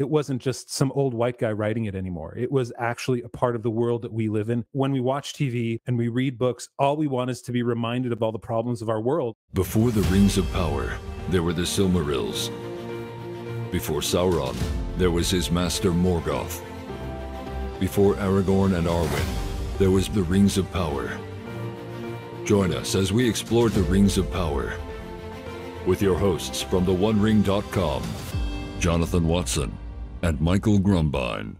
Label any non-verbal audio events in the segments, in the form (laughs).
it wasn't just some old white guy writing it anymore. It was actually a part of the world that we live in. When we watch TV and we read books, all we want is to be reminded of all the problems of our world. Before the Rings of Power, there were the Silmarils. Before Sauron, there was his master Morgoth. Before Aragorn and Arwen, there was the Rings of Power. Join us as we explore the Rings of Power with your hosts from the theonering.com, Jonathan Watson and Michael Grumbine.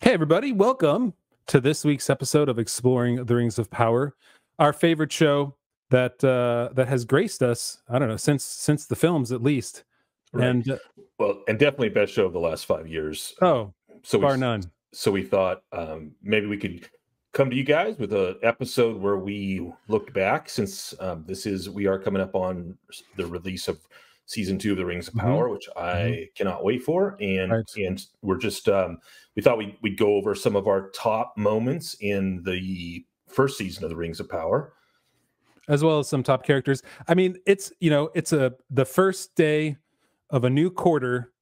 Hey, everybody, welcome to this week's episode of Exploring the Rings of Power, our favorite show that uh, that has graced us. I don't know since since the films at least, Right. and uh, Well, and definitely best show of the last five years. oh, so far we, none. So we thought um, maybe we could come to you guys with an episode where we looked back since um, this is we are coming up on the release of season two of the Rings of Mhm. Power, which I cannot wait for, and Right. and we're just um, we thought we we'd go over some of our top moments in the first season of the Rings of Power. as well as some top characters. I mean, it's you know, it's a the first day of a new quarter,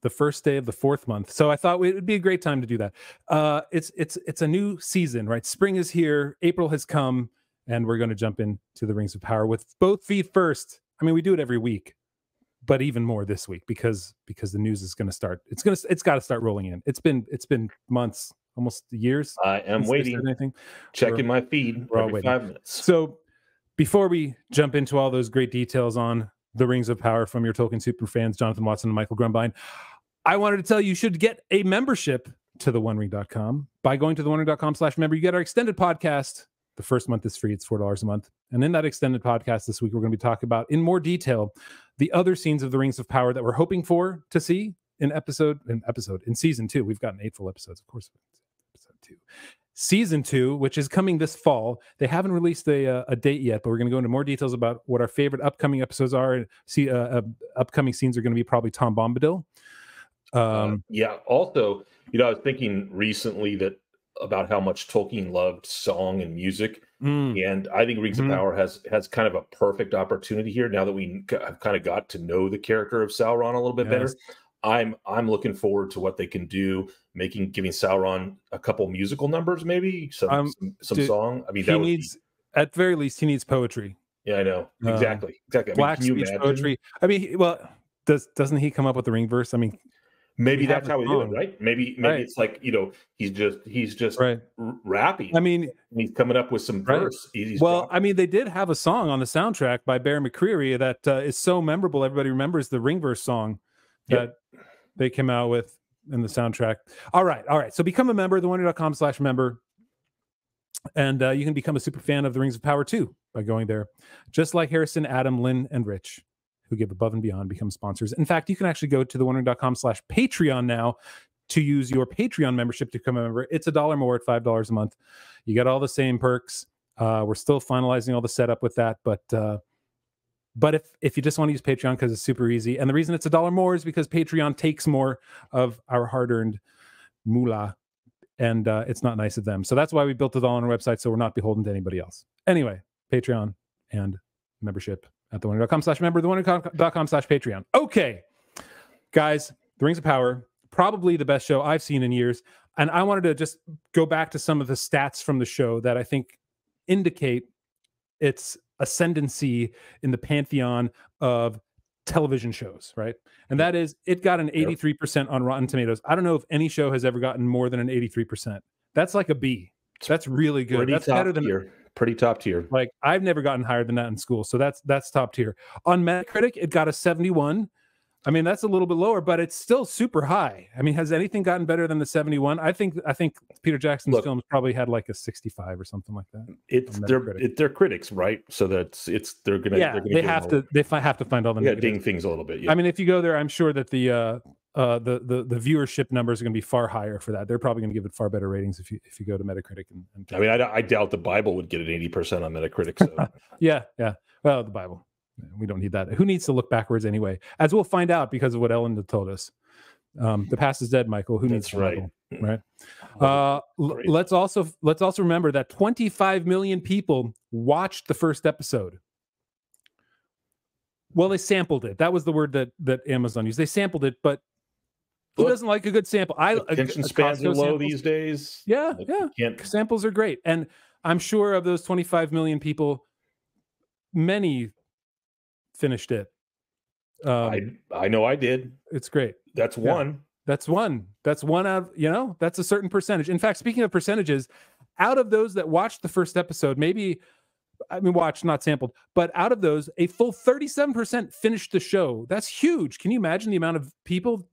the first day of the fourth month. So I thought it would be a great time to do that. Uh, it's it's it's a new season, right? Spring is here, April has come, and we're going to jump into the Rings of Power with both feet first. I mean, we do it every week, but even more this week because because the news is going to start. It's gonna it's got to start rolling in. It's been it's been months, almost years. I am waiting, Anything. checking my feed we're all waiting. five minutes. So, before we jump into all those great details on the Rings of Power from your Tolkien super fans, Jonathan Watson and Michael Grumbine, I wanted to tell you you should get a membership to the onering.com by going to the onering.com slash member. You get our extended podcast. The first month is free. It's $4 a month. And in that extended podcast this week, we're going to be talking about in more detail the other scenes of the Rings of Power that we're hoping for to see in episode in episode in season two. We've gotten eight full episodes, of course. Episode two season two, which is coming this fall. They haven't released a, uh, a date yet, but we're going to go into more details about what our favorite upcoming episodes are. And see, uh, uh, upcoming scenes are going to be probably Tom Bombadil. Uh, Um, yeah. Also, you know, I was thinking recently that about how much Tolkien loved song and music, mm, and I think Rings Mhm. of Power has has kind of a perfect opportunity here. Now that we have kind of got to know the character of Sauron a little bit Yes. better, I'm I'm looking forward to what they can do, making giving Sauron a couple musical numbers, maybe some Um, some, some song. I mean, he that would be- needs, at very least, he needs poetry, yeah, I know uh, exactly, exactly. I mean, black speech imagine? poetry. I mean, well, does doesn't he come up with the ring verse? I mean, Maybe that's how we do it, right? Maybe maybe Right. it's like you know he's just he's just right? rapping. I mean, he's coming up with some Right. verse. He's well, dropping- I mean, they did have a song on the soundtrack by Bear McCreary that uh, is so memorable. Everybody remembers the Ringverse song that Yep. they came out with in the soundtrack. All right, all right. So become a member, of theonering.com slash member. And uh, you can become a super fan of the Rings of Power too by going there. Just like Harrison, Adam, Lynn, and Rich, who give above and beyond, become sponsors. In fact, you can actually go to theonering.com slash Patreon now to use your Patreon membership to become a member. It's a dollar more at five dollars a month. You get all the same perks. Uh, we're still finalizing all the setup with that, but uh, but if if you just want to use Patreon because it's super easy, and the reason it's a dollar more is because Patreon takes more of our hard-earned moolah, and uh, it's not nice of them. So that's why we built it all on our website, so we're not beholden to anybody else. Anyway, Patreon and membership at theonering.com slash member, theonering.com slash Patreon. Okay, guys, The Rings of Power, probably the best show I've seen in years. And I wanted to just go back to some of the stats from the show that I think indicate its ascendancy in the pantheon of television shows, right? And that is it got an 83% on Rotten Tomatoes. I don't know if any show has ever gotten more than an 83%. That's like a B. That's really good. pretty That's better than tier. Pretty top tier. like I've never gotten higher than that in school. So that's that's top tier. On Metacritic, it got a 71. I mean, that's a little bit lower, but it's still super high. I mean, has anything gotten better than the 71? I think I think Peter Jackson's Look- films probably had like a 65 or something like that. It's they're it, they're critics, right? So that's it's they're gonna yeah, they're gonna they have to they fi- have to find all the yeah ding things a little bit. Yeah. I mean, if you go there, I'm sure that the uh uh the the, the viewership numbers are going to be far higher for that. They're probably going to give it far better ratings if you if you go to Metacritic and, and I mean, I, I doubt the Bible would get an eighty percent on Metacritic. So (laughs) Yeah, yeah. Well, the Bible. We don't need that. Who needs to look backwards anyway? As we'll find out because of what Ellen told us. Um, the past is dead, Michael. Who needs That's right. Bible, right? Uh, l- let's also let's also remember that 25 million people watched the first episode. Well, they sampled it. That was the word that that Amazon used. They sampled it, but who Look, doesn't like a good sample? I Attention spans are low samples- these days. Yeah, Like, yeah. Can't Samples are great, and I'm sure of those 25 million people, many finished it. Um, I I know I did. it's great. That's Yeah. one. That's one. That's one out. Of, you know, that's a certain percentage. In fact, speaking of percentages, out of those that watched the first episode, maybe I mean watched, not sampled, but out of those, a full 37% finished the show. That's huge. Can you imagine the amount of people,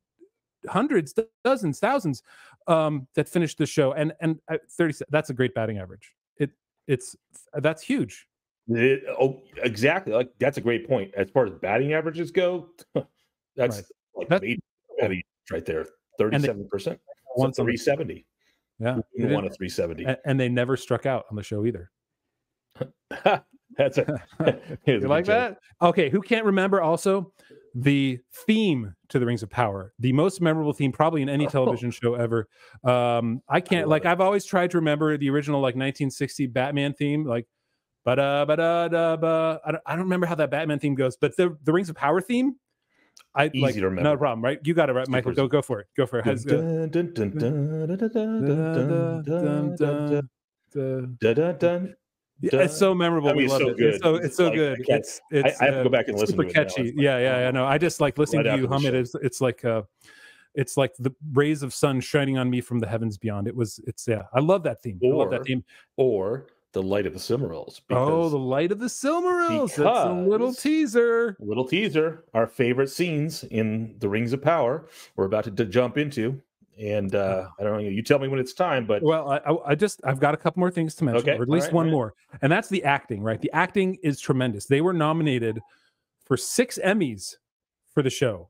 hundreds, dozens, thousands, um, that finished the show? And and uh, 30. That's a great batting average. It it's that's huge. It- oh, exactly. Like that's a great point. As far as batting averages go, (laughs) that's Right. like That's- major batting right there. Thirty-seven percent. one on Three seventy. Yeah, one a three seventy. and they never struck out on the show either. (laughs) That's a. (laughs) you like joke. that? Okay, who can't remember also the theme to the Rings of Power? The most memorable theme probably in any Oh. television show ever. Um, I can't love like it. I've always tried to remember the original like 1960 Batman theme, like ba da ba da da ba. I don't, I don't remember how that Batman theme goes, but the the Rings of Power theme, I Easy like to remember. no problem, right? You got it right, Michael. Go go for it. Go for it. Uh, it's so memorable. I mean, we love so it. Good. It's so it's so like, good. I it's, it's I, I, have to go uh, back and listen. Super to it catchy. Like, yeah, yeah. I oh. know. I just like listening right to you hum it. It's, it's like uh, it's like the rays of sun shining on me from the heavens beyond. It was. It's yeah. I love that theme. Or, I love that theme. Or the light of the Silmarils. Oh, the light of the Silmarils. That's a little teaser. Little teaser. Our favorite scenes in the Rings of Power. We're about to, to jump into and uh, I don't know. You tell me when it's time, but Well, I, I, just I've got a couple more things to mention, Okay, or at least alright, one alright. more, and that's the acting. Right, the acting is tremendous. They were nominated for six Emmys for the show.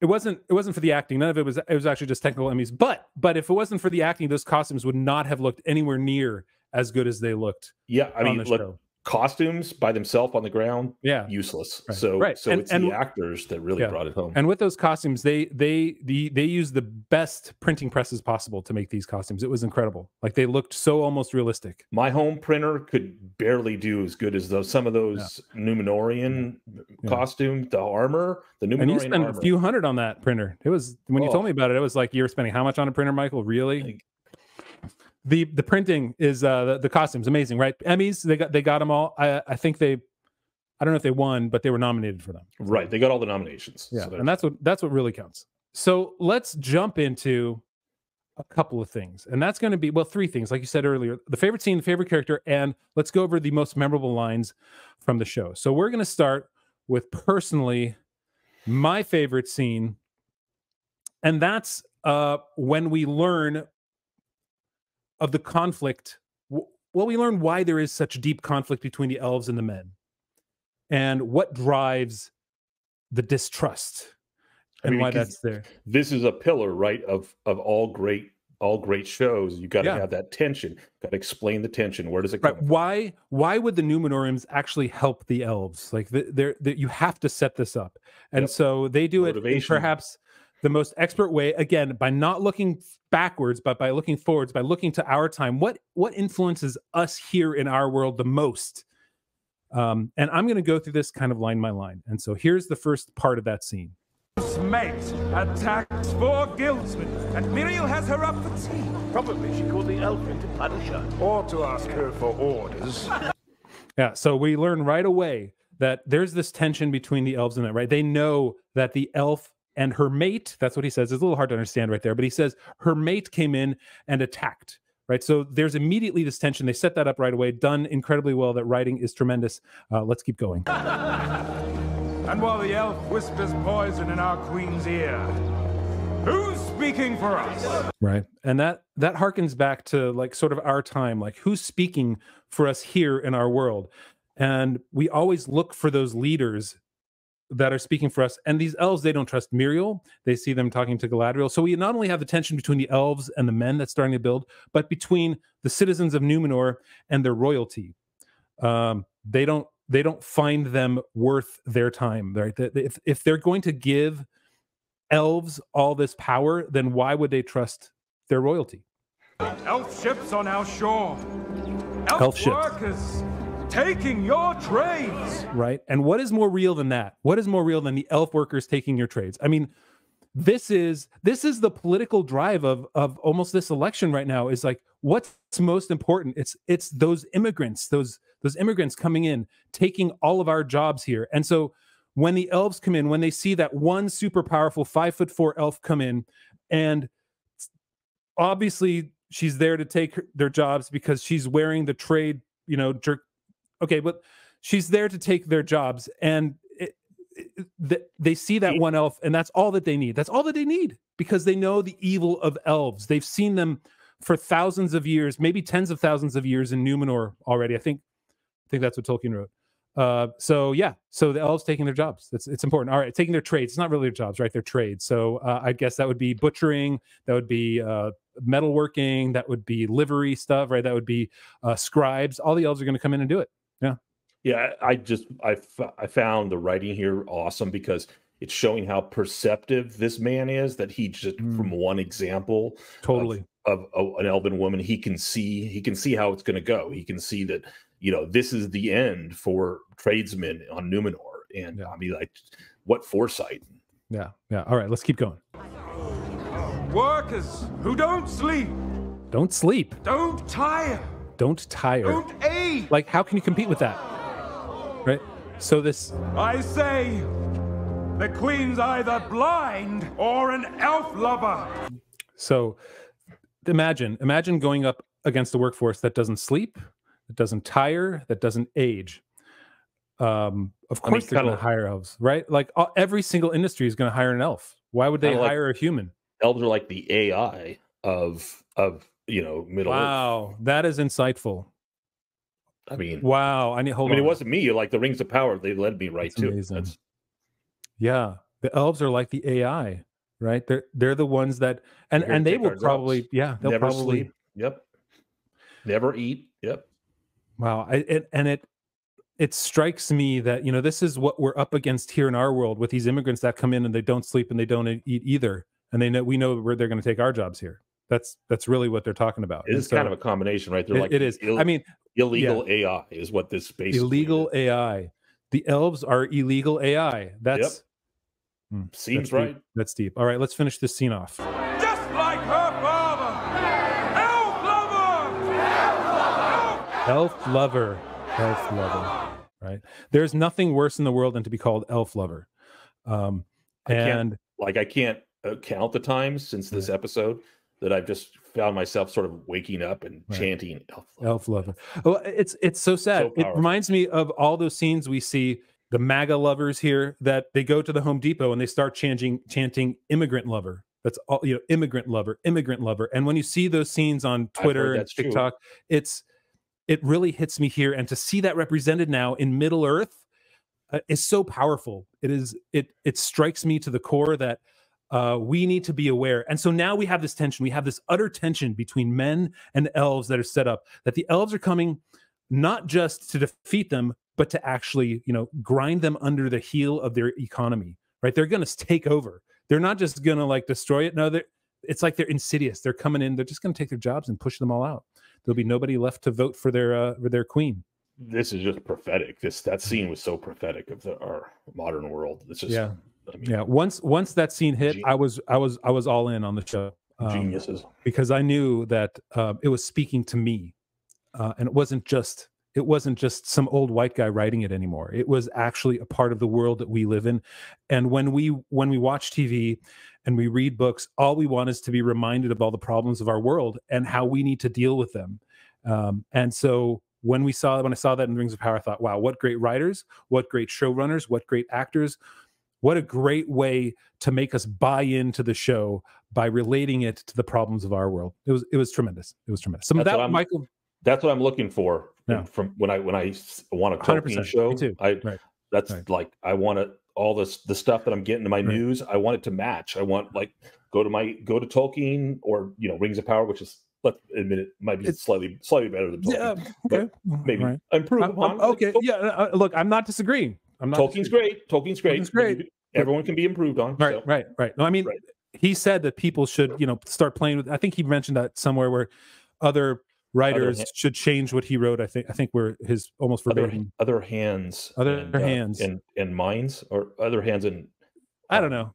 It wasn't it wasn't for the acting. None of it was it was actually just technical Emmys. But but if it wasn't for the acting, those costumes would not have looked anywhere near as good as they looked yeah, I on mean, the look, show. Costumes by themselves on the ground, Yeah. useless. Right, So, right. so And- it's and- the actors that really Yeah. brought it home. And with those costumes, they they the they used the best printing presses possible to make these costumes. It was incredible. Like they looked so almost realistic. My home printer could barely do as good as those some of those Numenorean Yeah. costume, the armor, the Numenorean And you spent armor. a few hundred on that printer. It was when you Oh. told me about it, it was like you were spending how much on a printer, Michael? Really? The the printing is uh the, the costumes amazing, right? Emmys, they got they got them all. I I think they I don't know if they won, but they were nominated for them. right, they got all the nominations. Yeah, So and that's what that's what really counts. So let's jump into a couple of things, and that's going to be well, three things, like you said earlier: the favorite scene, the favorite character, and let's go over the most memorable lines from the show. So we're going to start with personally my favorite scene, and that's uh, when we learn of the conflict. Well, we learn why there is such deep conflict between the elves and the men, and what drives the distrust I and mean, why that's there. this is a pillar, right, of of all great all great shows. You got to Yeah. have that tension. Got to explain the tension. Where does it come? Right? from? Why? Why would the Numenoreans actually help the elves? Like, the, they're, the, you have to set this up, and Yep. so they do it in perhaps the most expert way. Again, by not looking backwards, but by looking forwards, by looking to our time. What what influences us here in our world the most? Um, and I'm going to go through this kind of line by line. And so here's the first part of that scene. mate attacks for guildsmen, and Míriel has her up for tea. Probably she called the elf in to punish her. Or to ask her for orders. Yeah. So we learn right away that there's this tension between the elves and that, right? They know that the elf and her mate, that's what he says. It's a little hard to understand right there, but he says her mate came in and attacked, right? So there's immediately this tension. They set that up right away. Done incredibly well. That writing is tremendous. Uh, let's keep going. (laughs) and while the elf whispers poison in our queen's ear, who's speaking for us? Right. And that that harkens back to like sort of our time, like who's speaking for us here in our world. And we always look for those leaders that are speaking for us. And these elves, they don't trust Míriel. They see them talking to Galadriel. So we not only have the tension between the elves and the men that's starting to build, but between the citizens of Numenor and their royalty. Um, they don't they don't find them worth their time. Right. If if they're going to give elves all this power, then why would they trust their royalty? Elf ships on our shore. Elf, Elf ships. workers taking your trades. right? And what is more real than that? What is more real than the elf workers taking your trades? I mean, this is this is the political drive of of almost this election right now is like what's most important it's it's those immigrants those those immigrants coming in taking all of our jobs here and so when the elves come in when they see that one super powerful five foot four elf come in and obviously she's there to take her- their jobs because she's wearing the trade you know jerk okay but she's there to take their jobs and it, it, th- they see that one elf and that's all that they need that's all that they need because they know the evil of elves they've seen them for thousands of years maybe tens of thousands of years in numenor already i think i think that's what tolkien wrote uh, so yeah, so the elves taking their jobs. That's it's important. All right, taking their trades. It's not really their jobs, right? Their trades. So uh, I guess that would be butchering. That would be uh, metalworking. That would be livery stuff, right? That would be uh, scribes. All the elves are going to come in and do it. Yeah, Yeah. I just I f- I found the writing here awesome because it's showing how perceptive this man is. That he just Mm. from one example Totally. of a, an elven woman, he can see he can see how it's going to go. He can see that you know this is the end for tradesmen on Numenor, and Yeah. I mean like what foresight. Yeah. Yeah. All right. Let's keep going. Workers who don't sleep, Don't sleep. don't tire, Don't tire. don't age. Like, how can you compete with that? Right. So this. I say, the queen's either blind or an elf lover. So imagine, imagine going up against a workforce that doesn't sleep, that doesn't tire, that doesn't age. Um, of I mean, course, they're going kinda- to hire elves, right? Like uh, every single industry is going to hire an elf. Why would they Kinda like- hire a human? Elves are like the AI of of you know Middle Earth. Wow, that is insightful. I mean, Wow, I need hold. I mean, on. it wasn't me. Like the Rings of Power, they led me right That's to. That's Yeah, the elves are like the AI, right? They're they're the ones that, and and they will probably, yeah, they'll never probably sleep. Yep. Never eat. Yep. Wow, I, it, and it it strikes me that you know this is what we're up against here in our world with these immigrants that come in and they don't sleep and they don't eat either, and they know we know where they're going to take our jobs here. That's that's really what they're talking about. It's And is kind of a combination, right? They're it- like it is. Ill, I mean, illegal AI is what this basically illegal is. AI. The elves are illegal AI. That's Hmm, seems that's right. Deep. That's deep. All right, let's finish this scene off. Just like her father. Elf lover! Elf lover, elf lover. Right? There's nothing worse in the world than to be called elf lover. Um, I can't- and Like I can't uh, count the times since this episode that I've just found myself sort of waking up and Right. chanting elf. love." elf lover. Well, it's it's so sad. it reminds me of all those scenes we see the MAGA lovers here that they go to the Home Depot and they start chanting chanting immigrant lover. That's all you know, immigrant lover, immigrant lover. And when you see those scenes on Twitter and that's true. TikTok, it's it really hits me here. And to see that represented now in Middle Earth uh, is so powerful. It is it it strikes me to the core that uh, we need to be aware. And so now we have this tension. We have this utter tension between men and elves that are set up. That the elves are coming not just to defeat them, but to actually, you know, grind them under the heel of their economy. Right? They're going to take over. They're not just going to like destroy it. No, they're it's like they're insidious. They're coming in. They're just going to take their jobs and push them all out. There'll be nobody left to vote for their uh, for their queen. This is just prophetic. This that scene was so prophetic of the, our modern world. It's just Yeah. I mean, Yeah. Once once that scene hit, I was I was I was all in on the show. Um, geniuses. because I knew that uh, it was speaking to me, uh, and it wasn't just it wasn't just some old white guy writing it anymore. It was actually a part of the world that we live in. And when we when we watch TV and we read books, all we want is to be reminded of all the problems of our world and how we need to deal with them. Um, and so when we saw when I saw that in Rings of Power, I thought, wow, what great writers, what great showrunners, what great actors, what a great way to make us buy into the show by relating it to the problems of our world. It was it was tremendous. It was tremendous. Some of That's that, what I'm- Michael. That's what I'm looking for Yeah. from when I when I want a 100%, Tolkien show. I Right. that's Right. like I want to all this the stuff that I'm getting in my Right. news. I want it to match. I want like go to my go to Tolkien or you know Rings of Power, which is let's admit it might be It's- slightly slightly better than Tolkien. Yeah. Okay. maybe Right. improve I'm- upon. I'm- okay. Tol- Yeah. uh, look, I'm not disagreeing. I'm not. Tolkien's great. Tolkien's great. Tolkien's great. Everyone can be improved on. Right. so. Right. Right. No, I mean, Right. he said that people should, you know, start playing with. I think he mentioned that somewhere where other writers hand- should change what he wrote. I think I think we're his almost other verbatim. other hands, Other and, uh, hands. and and minds, or other hands in I don't know.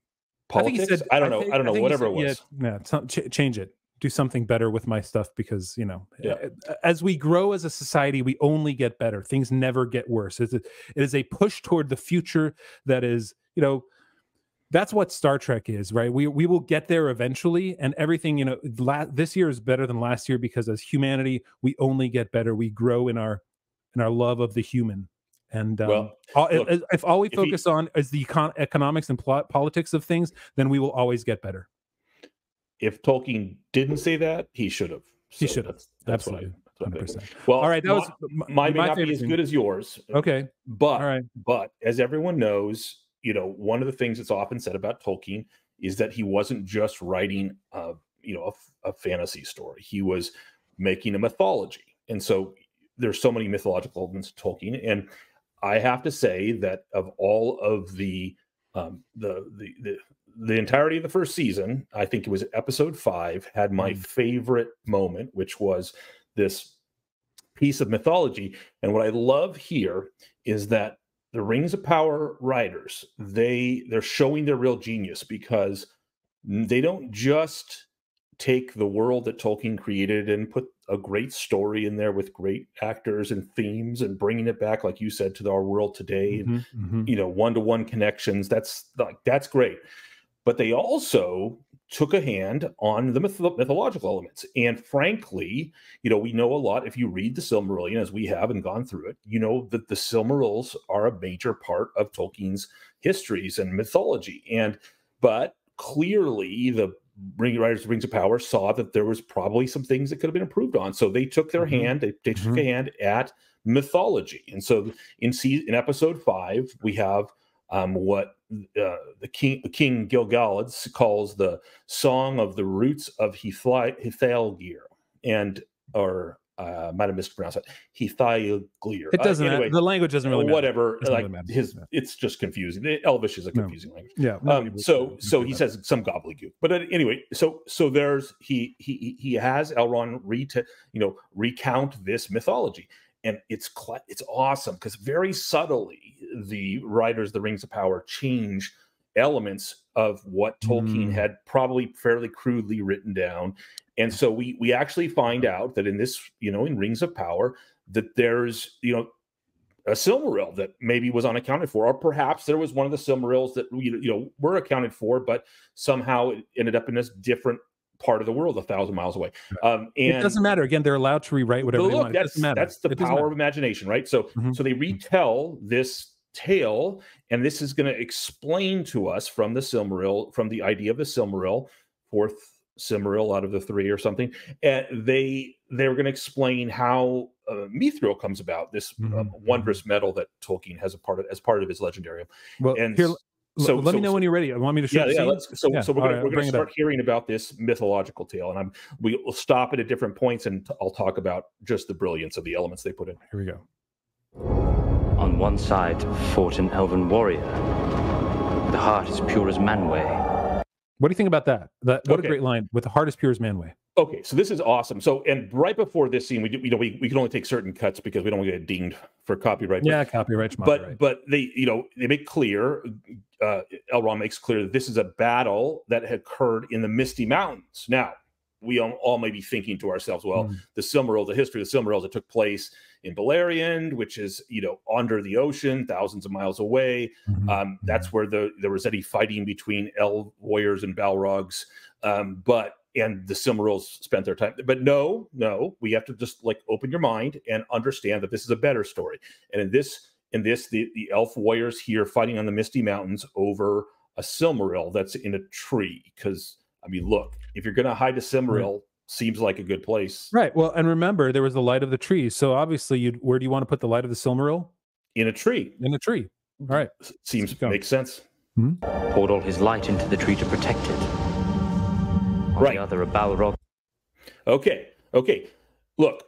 I think politics. he said I don't know. think- I don't know. he Whatever it was. Yeah, ch- change it. Do something better with my stuff because you know, Yeah. uh, as we grow as a society, we only get better. Things never get worse. It's a, it is a push toward the future that is, you know, that's what Star Trek is, right? We we will get there eventually, and everything, you know, la- this year is better than last year because as humanity, we only get better. We grow in our in our love of the human. And um, Well, all, look, if, if all we if he- focus on is the econ- economics and pol- politics of things, then we will always get better. If Tolkien didn't say that, he should have. He should have. that's- that's what I- Absolutely, that's what I hundred think. percent. Well, All right, that was my, m- mine may my not be as good as yours, Okay, but all right. but as everyone knows, you know, one of the things that's often said about Tolkien is that he wasn't just writing, uh, you know, a fantasy story. He was making a mythology, and so there's so many mythological elements to Tolkien. And I have to say that of all of the um, the, the the the entirety of the first season, I think it was episode five, had my Mm. favorite moment, which was this piece of mythology. And what I love here is that the Rings of Power writers, they they're showing their real genius because they don't just take the world that Tolkien created and put a great story in there with great actors and themes and bringing it back, like you said, to our world today. And Mhm, mhm. you know one-to-one connections that's like that's great but they also took a hand on the myth- mythological elements and frankly you know we know a lot if you read the silmarillion as we have and gone through it you know that the silmarils are a major part of tolkien's histories and mythology and but clearly the ring Riders of rings of power saw that there was probably some things that could have been improved on so they took their Mhm. hand they, they took Mhm. a hand at mythology and so in season, in episode five, we have um, what uh, the king King Gil-galad calls the song of the roots of Hithaeglir, and or uh, might have mispronounced it, Hithaeglir. It Uh, doesn't. anyway, the language doesn't really matter. whatever. Doesn't Like really his, Yeah. it's just confusing. Elvish is a No. confusing language. Yeah. Um, so so he says some gobbledygook. But uh, anyway, so so there's he he he has Elrond re you know recount this mythology, and it's it's awesome because very subtly the writers of the Rings of Power change elements of what Tolkien Mm. had probably fairly crudely written down, and so we we actually find out that in this you know in Rings of Power that there's you know a Silmaril that maybe was unaccounted for, or perhaps there was one of the Silmarils that you know were accounted for, but somehow it ended up in this different part of the world, a thousand miles away. Um, and it doesn't matter. Again, they're allowed to rewrite whatever but they look, want. That's that's the It power of imagination, right? So Mhm. so they retell this tale, and this is going to explain to us from the Silmaril, from the idea of the Silmaril, fourth Silmaril out of the three or something. And they they're going to explain how uh, Mithril comes about, this uh, Mhm. wondrous metal that Tolkien has a part of as part of his legendarium. Well, and here, s- l- so- let me know when you're ready. I Want me to show Yeah, the yeah. Let's, so, Yeah, so we're gonna right, gonna start hearing about this mythological tale, and I'm we will stop it at different points, and I'll talk about just the brilliance of the elements they put in. Here we go. On one side fought an elven warrior. The heart is pure as Manwë. What do you think about that? That what Okay. a great line. With the hardest as pure as Manwë. Okay, so this is awesome. So, and right before this scene, we do, you know we, we can only take certain cuts because we don't want to get dinged for copyright. but- Yeah, copyright. but but they you know they make clear uh elrond makes clear that this is a battle that had occurred in the misty mountains now we all, all may be thinking to ourselves well Mm. the silmaril the history of the silmarils that took place in beleriand which is you know under the ocean thousands of miles away Mhm. um, that's where the there was any fighting between elf warriors and balrogs um, but and the Silmarils spent their time. But no, no, we have to just like open your mind and understand that this is a better story. And in this, in this, the, the elf warriors here fighting on the Misty Mountains over a Silmaril that's in a tree. Because I mean, look, if you're gonna hide a Silmaril, seems like a good place Right. Well, and remember, there was the light of the trees. So obviously, you where do you want to put the light of the Silmaril? in a tree. In a tree. All right. Seems keep going. makes sense. Hmm? Poured all his light into the tree to protect it. On Right. the other, a Balrog Okay. Okay. Look,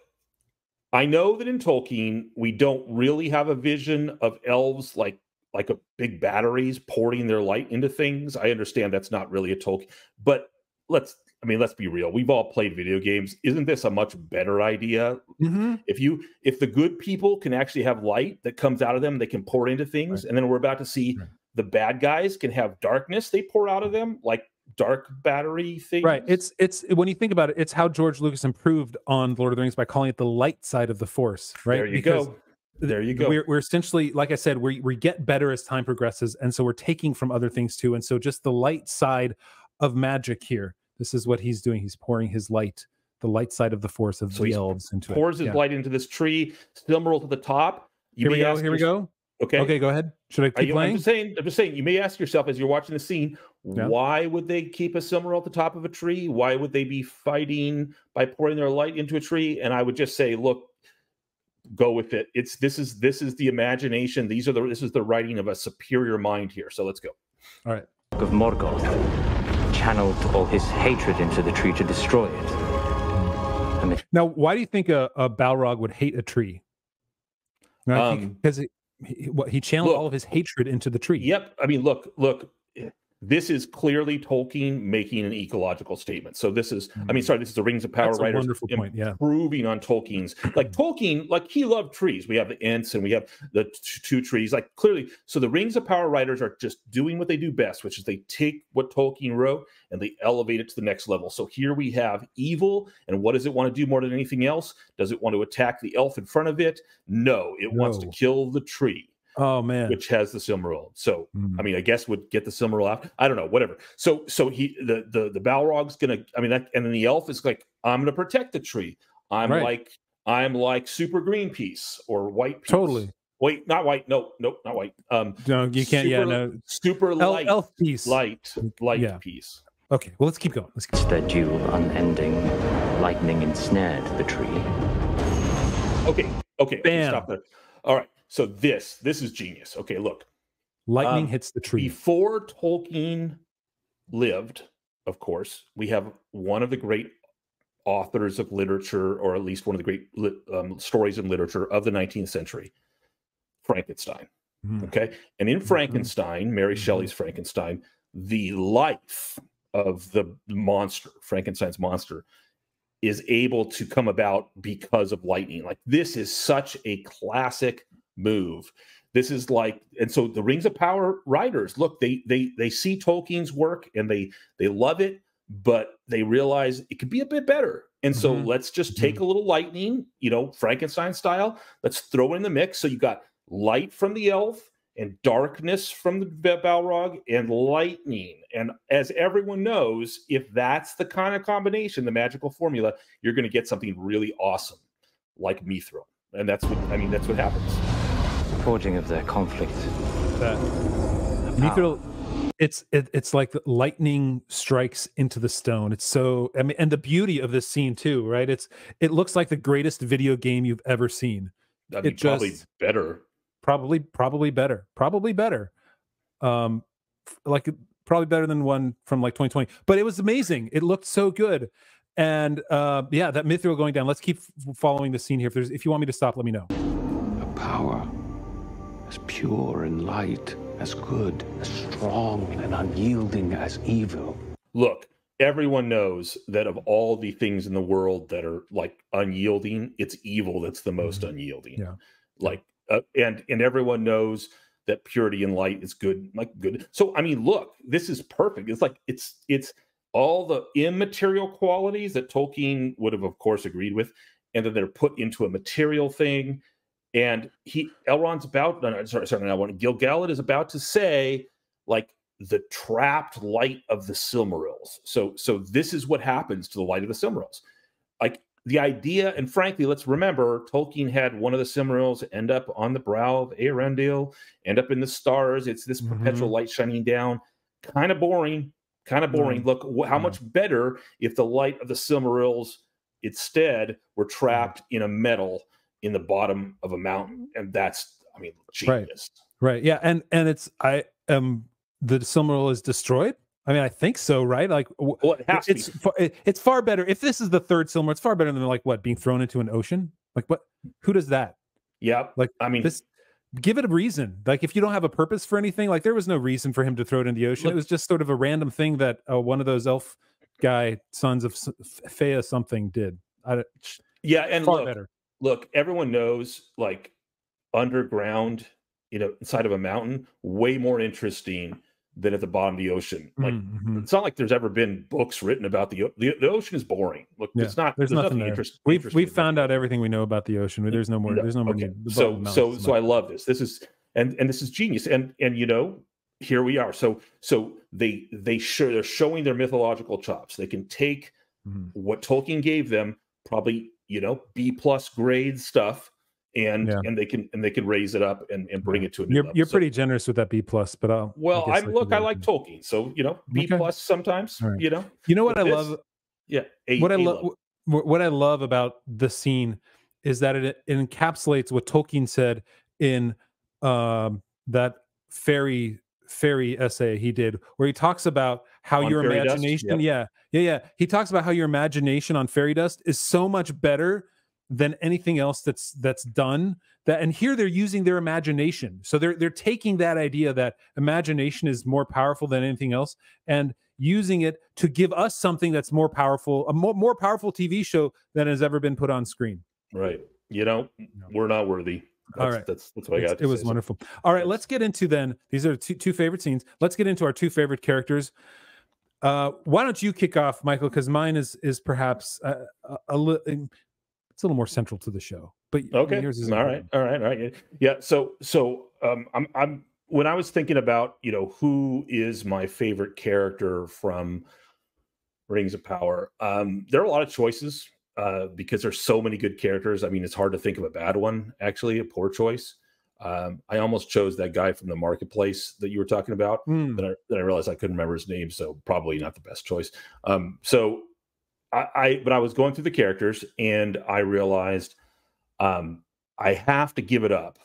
I know that in Tolkien we don't really have a vision of elves like like a big batteries pouring their light into things. I understand that's not really a Tolkien, but let's I mean, let's be real. We've all played video games. Isn't this a much better idea? Mm-hmm. If you if the good people can actually have light that comes out of them, they can pour into things, and then we're about to see Right. the bad guys can have darkness they pour out of them, like dark battery things. Right. It's it's when you think about it, it's how George Lucas improved on Lord of the Rings by calling it the light side of the Force. Right. there you Because go. There you go. We're, we're essentially, like I said, we we get better as time progresses, and so we're taking from other things too. And so, just the light side of magic here. This is what he's doing. He's pouring his light, the light side of the force of So the elves into Pours it. his Yeah. light into this tree. Silmaril to the top. You Here we go. Here we go. Okay. Okay, go ahead. Should I keep you- I'm just saying. I'm just saying. You may ask yourself as you're watching the scene, Yeah. why would they keep a Silmaril at the top of a tree? Why would they be fighting by pouring their light into a tree? And I would just say, look, go with it. It's this is this is the imagination. These are the this is the writing of a superior mind here. So let's go. All right. of Morgoth channeled all his hatred into the tree to destroy it. Now, why do you think a, a Balrog would hate a tree? Um, Because he, he, what, he channeled look. all of his hatred into the tree. Yep. I mean, look, look. This is clearly Tolkien making an ecological statement. So this is, I mean, sorry, this is the Rings of Power Mm. That's writers wonderful point. Yeah. improving on Tolkien's like (clears throat) Tolkien, like he loved trees. We have the Ents and we have the t- two trees. Like clearly, so the Rings of Power writers are just doing what they do best, which is they take what Tolkien wrote and they elevate it to the next level. So here we have evil, and what does it want to do more than anything else? Does it want to attack the elf in front of it? No, it wants to kill the tree, Oh man. which has the Silmaril. So Mm. I mean, I guess would get the Silmaril out. I don't know, whatever. So, so he, the the the Balrog's gonna. I mean, that, and then the elf is like, I'm gonna protect the tree. I'm Right. like, I'm like super Greenpeace or white. Peace. Totally. Wait, not white. No, no, not white. Um, No, you can't. yeah. No. super Elf, light, elf piece. light, light Yeah. piece. Okay. Well, let's keep going. Let's keep. their duel, unending lightning ensnared the tree. Okay, okay, okay, Bam. stop there. All right. So this, this is genius. Okay, look. Lightning Um, hits the tree. Before Tolkien lived, of course, we have one of the great authors of literature, or at least one of the great um, stories in literature of the 19th century, Frankenstein. Mhm. Okay. And in Mhm. Frankenstein, Mary Mhm. Shelley's Frankenstein, the life of the monster, Frankenstein's monster, is able to come about because of lightning. Like this is such a classic move. This is like, and so the Rings of Power writers look, they they they see Tolkien's work and they they love it, but they realize it could be a bit better. And so Mhm. let's just take a little lightning, you know, Frankenstein style. Let's throw it in the mix. So you got light from the elf and darkness from the Balrog and lightning. And as everyone knows, if that's the kind of combination, the magical formula, you're going to get something really awesome like Mithril. And that's what I mean, that's what happens. Forging of their conflict. that. Mithril, it's it, it's like lightning strikes into the stone. It's so I mean, and the beauty of this scene too, right? It's it looks like the greatest video game you've ever seen. I mean, It probably just- better. Probably, probably better. Probably better. Um, f- like probably better than one from like 2020. But it was amazing. It looked so good. And uh, yeah, that mithril going down. Let's keep f- following the scene here. If there's, if you want me to stop, let me know. A power as pure and light, as good, as strong and unyielding as evil. Look, everyone knows that of all the things in the world that are like unyielding, it's evil that's the most unyielding. Mm-hmm. Yeah. Like, uh, and and everyone knows that purity and light is good, like good. So I mean, look, this is perfect. It's like it's it's all the immaterial qualities that Tolkien would have, of course, agreed with, and then they're put into a material thing. And he Elrond's about, no, no, sorry, sorry, no, Gil-galad is about to say, like, the trapped light of the Silmarils. So, so this is what happens to the light of the Silmarils. Like the idea, and frankly, let's remember, Tolkien had one of the Silmarils end up on the brow of Eärendil, end up in the stars. It's this mm-hmm. perpetual light shining down. Kind of boring. Kind of boring. Mm-hmm. Look, wh- how Yeah. much better if the light of the Silmarils instead were trapped in a metal in the bottom of a mountain, and that's, I mean, Right. genius. Right. Yeah. And and it's I am the Silmaril is destroyed. I mean, I think so, right? Like w- Well, it has to be. it's fa- it- it's far better if this is the third Silmaril. It's far better than like what being thrown into an ocean. Like what? Who does that? Yeah, Like I mean, This give it a reason. Like if you don't have a purpose for anything, like there was no reason for him to throw it in the ocean. Look- it was just sort of a random thing that uh, one of those elf guy, Sons of S- Fea something did. I Yeah, and far look, better. Look, everyone knows like underground, you know, inside of a mountain, way more interesting than at the bottom of the ocean. Like Mm, mhm. it's not like there's ever been books written about the the, the ocean is boring. Look, Yeah, it's not. there's There's, nothing nothing, there. interest, We've interesting we've found out everything we know about the ocean. There's no more. No, There's no more okay. So bottom of the so so I love this. This is and and this is genius. And and you know, here we are. So so they they show they're showing their mythological chops. They can take Mhm. what Tolkien gave them, probably you know B plus grade stuff, and Yeah. and they can and they can raise it up and, and bring it to a new You're level. you're So- pretty generous with that B plus, but I'll, well. I I, look. I like Tolkien, so you know B Okay. plus sometimes. Right. You know, You know what I this- love? yeah. A, what I A love level. what I love about the scene is that it, it encapsulates what Tolkien said in um, that fairy fairy essay he did, where he talks about how On your fairy imagination, yeah, yeah, yeah. He talks about how your imagination on fairy dust is so much better than anything else that's that's done. That and here they're using their imagination, so they're they're taking that idea that imagination is more powerful than anything else and using it to give us something that's more powerful, a more, more powerful TV show than has ever been put on screen. Right. You know, we're not worthy. That's, All right. That's that's what I got. it was say. Wonderful. All right, let's get into then. These are two, two favorite scenes. Let's get into our two favorite characters. Uh, why don't you kick off, Michael? Because mine is is perhaps a, a, a li- it's a little more central to the show. But Okay. yours is all right, all right, all right. Yeah. Yeah. So so um I'm I'm when I was thinking about, you know, who is my favorite character from Rings of Power, um, there are a lot of choices uh because there's so many good characters. I mean, it's hard to think of a bad one, actually, a poor choice. Um, I almost chose that guy from the marketplace that you were talking about. Hmm. Then I, then I realized I couldn't remember his name, so probably not the best choice. Um, so I, I, but I was going through the characters and I realized um, I have to give it up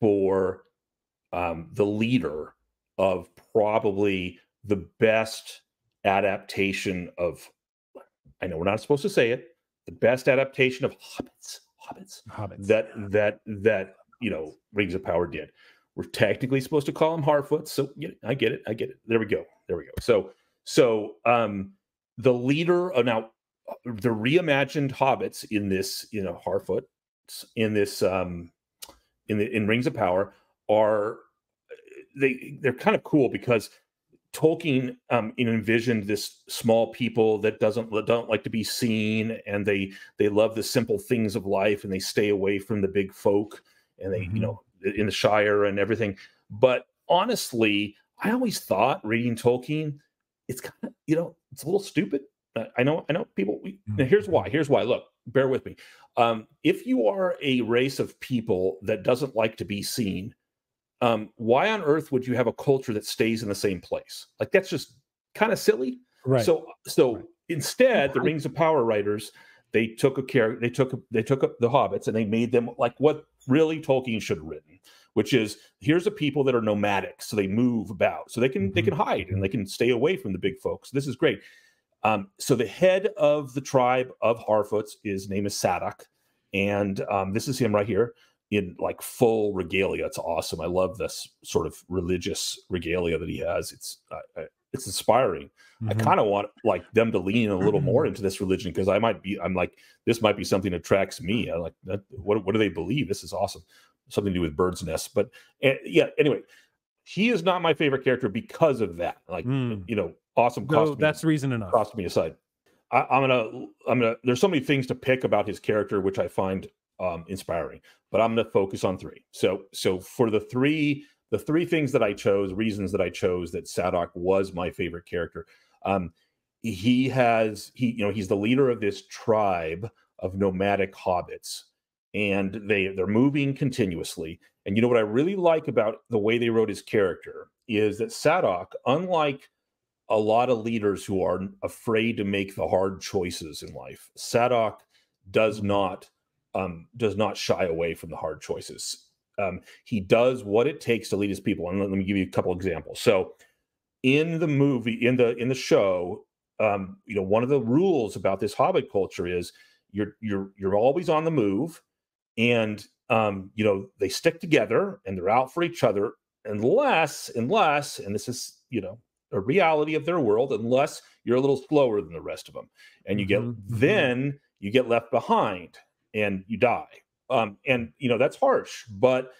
for um, the leader of probably the best adaptation of. I know we're not supposed to say it. The best adaptation of hobbits, hobbits Hobbits. that that that you know Rings of Power did. We're technically supposed to call them Harfoots, so yeah, I get it. I get it. There we go. There we go. So so um the leader of now the reimagined hobbits in this you know Harfoot in this um in the in Rings of Power are they they're kind of cool because Tolkien um, envisioned this small people that doesn't don't like to be seen, and they they love the simple things of life, and they stay away from the big folk, and they Mhm. you know in the Shire and everything. But honestly, I always thought reading Tolkien, it's kind of you know it's a little stupid. I know I know people. We, now here's why. Here's why. Look, bear with me. Um, if you are a race of people that doesn't like to be seen, um, why on earth would you have a culture that stays in the same place? Like that's just kind of silly. right. So so Right. instead, the Rings of Power writers they took a character, they took they took the hobbits and they made them like what really Tolkien should have written, which is here's a people that are nomadic, so they move about, so they can they Mhm. can hide and they can stay away from the big folks. This is great. Um, so the head of the tribe of Harfoots is name is Sadoc, and um, this is him right here in like full regalia. It's awesome. I love this sort of religious regalia that he has. It's uh, it's inspiring. I Mhm. kind of want like them to lean a little more into this religion because I might be. I'm like this might be something that attracts me. I like that. What what do they believe? This is awesome. Something to do with birds' nests. But uh, yeah. Anyway, he is not my favorite character because of that. Like Mm. you know, awesome. No, costume that's reason enough. tossed me aside. I, I'm gonna, I'm gonna. There's so many things to pick about his character, which I find um, inspiring. But I'm gonna focus on three. So, so for the three, the three things that I chose, reasons that I chose that Sadoc was my favorite character. Um, he has, he, you know, he's the leader of this tribe of nomadic hobbits, and they they're moving continuously. And you know what I really like about the way they wrote his character is that Sadoc, unlike a lot of leaders who are afraid to make the hard choices in life. Sadoc does not um, does not shy away from the hard choices. Um, he does what it takes to lead his people. And let, let me give you a couple examples. So, in the movie, in the in the show, um, you know, one of the rules about this Hobbit culture is you're you're you're always on the move, and um, you know they stick together and they're out for each other unless unless and this is you know a reality of their world unless you're a little slower than the rest of them and you get Mhm, mhm. then you get left behind and you die um and you know that's harsh but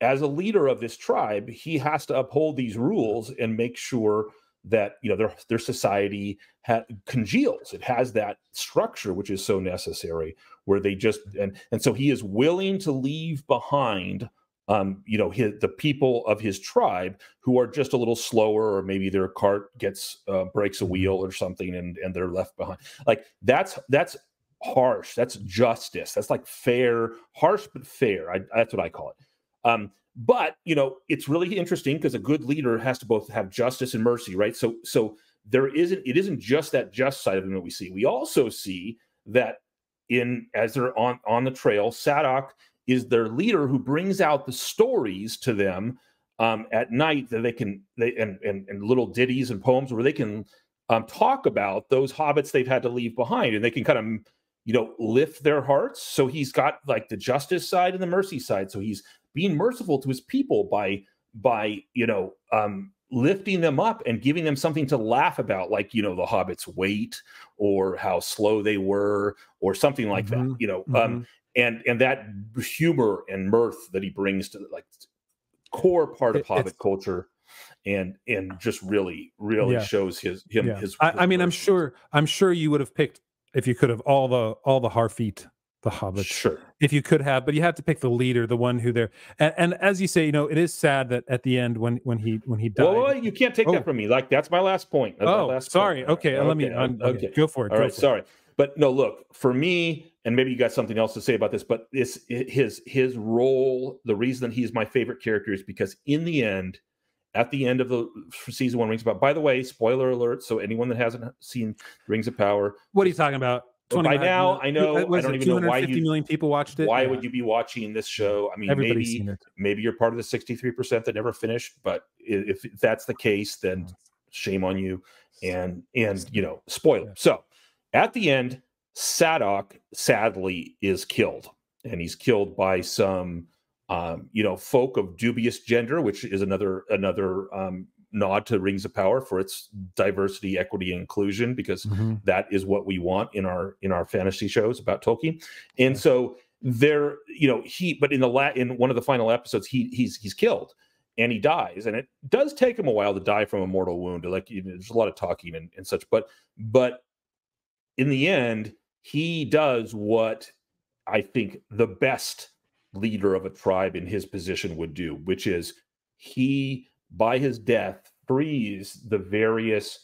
as a leader of this tribe he has to uphold these rules and make sure that you know their their society ha- congeals. It has that structure which is so necessary where they just and and so he is willing to leave behind um you know his, the people of his tribe who are just a little slower or maybe their cart gets uh, breaks a wheel or something and and they're left behind. Like that's that's harsh. That's justice. That's like fair harsh but fair. I, that's what i call it. Um but you know it's really interesting because a good leader has to both have justice and mercy right? So so there isn't it isn't just that just side of him that we see. We also see that in as they're on on the trail Sadoc is their leader who brings out the stories to them um, at night that they can they and, and and little ditties and poems where they can um, talk about those hobbits they've had to leave behind and they can kind of you know lift their hearts so he's got like the justice side and the mercy side so he's being merciful to his people by by you know um lifting them up and giving them something to laugh about like you know the hobbits weight or how slow they were or something like that Mhm, you know um and and that humor and mirth that he brings to like core part of It- hobbit culture and and just really really Yeah. shows his him Yeah. his, I, his I mean, I'm sure. I'm sure you would have picked if you could have all the all the Harfeet, the hobbits. sure if you could have, but you have to pick the leader, the one who they're. And, and as you say, you know, it is sad that at the end when when he when he died. well, you can't take Oh. that from me like that's my last point That's my oh, last sorry. point. Okay, uh, let me. Okay, okay. okay, go for it. All right, it. sorry. But no, look, for me, and maybe you got something else to say about this, but this his his role, the reason that he's my favorite character is because in the end, at the end of the season one Rings of Power, by the way, spoiler alert, so anyone that hasn't seen Rings of Power, What are you talking about? By now, million- I know- I don't it even know why 250 you- million people watched it. why Yeah. would you be watching this show? I mean, Everybody's maybe maybe you're part of the 63% that never finished, but i- if that's the case, then shame on you. And and you know, spoiler. Yeah. So at the end, Sadoc sadly is killed, and he's killed by some um, you know, folk of dubious gender, which is another another um nod to Rings of Power for its diversity, equity, and inclusion, because Mhm. that is what we want in our in our fantasy shows about Tolkien. And so there, you know, he but in the la- in one of the final episodes, he he's he's killed and he dies. And it does take him a while to die from a mortal wound. Like you know, there's a lot of talking and, and such, but but in the end, he does what I think the best leader of a tribe in his position would do, which is he by his death frees the various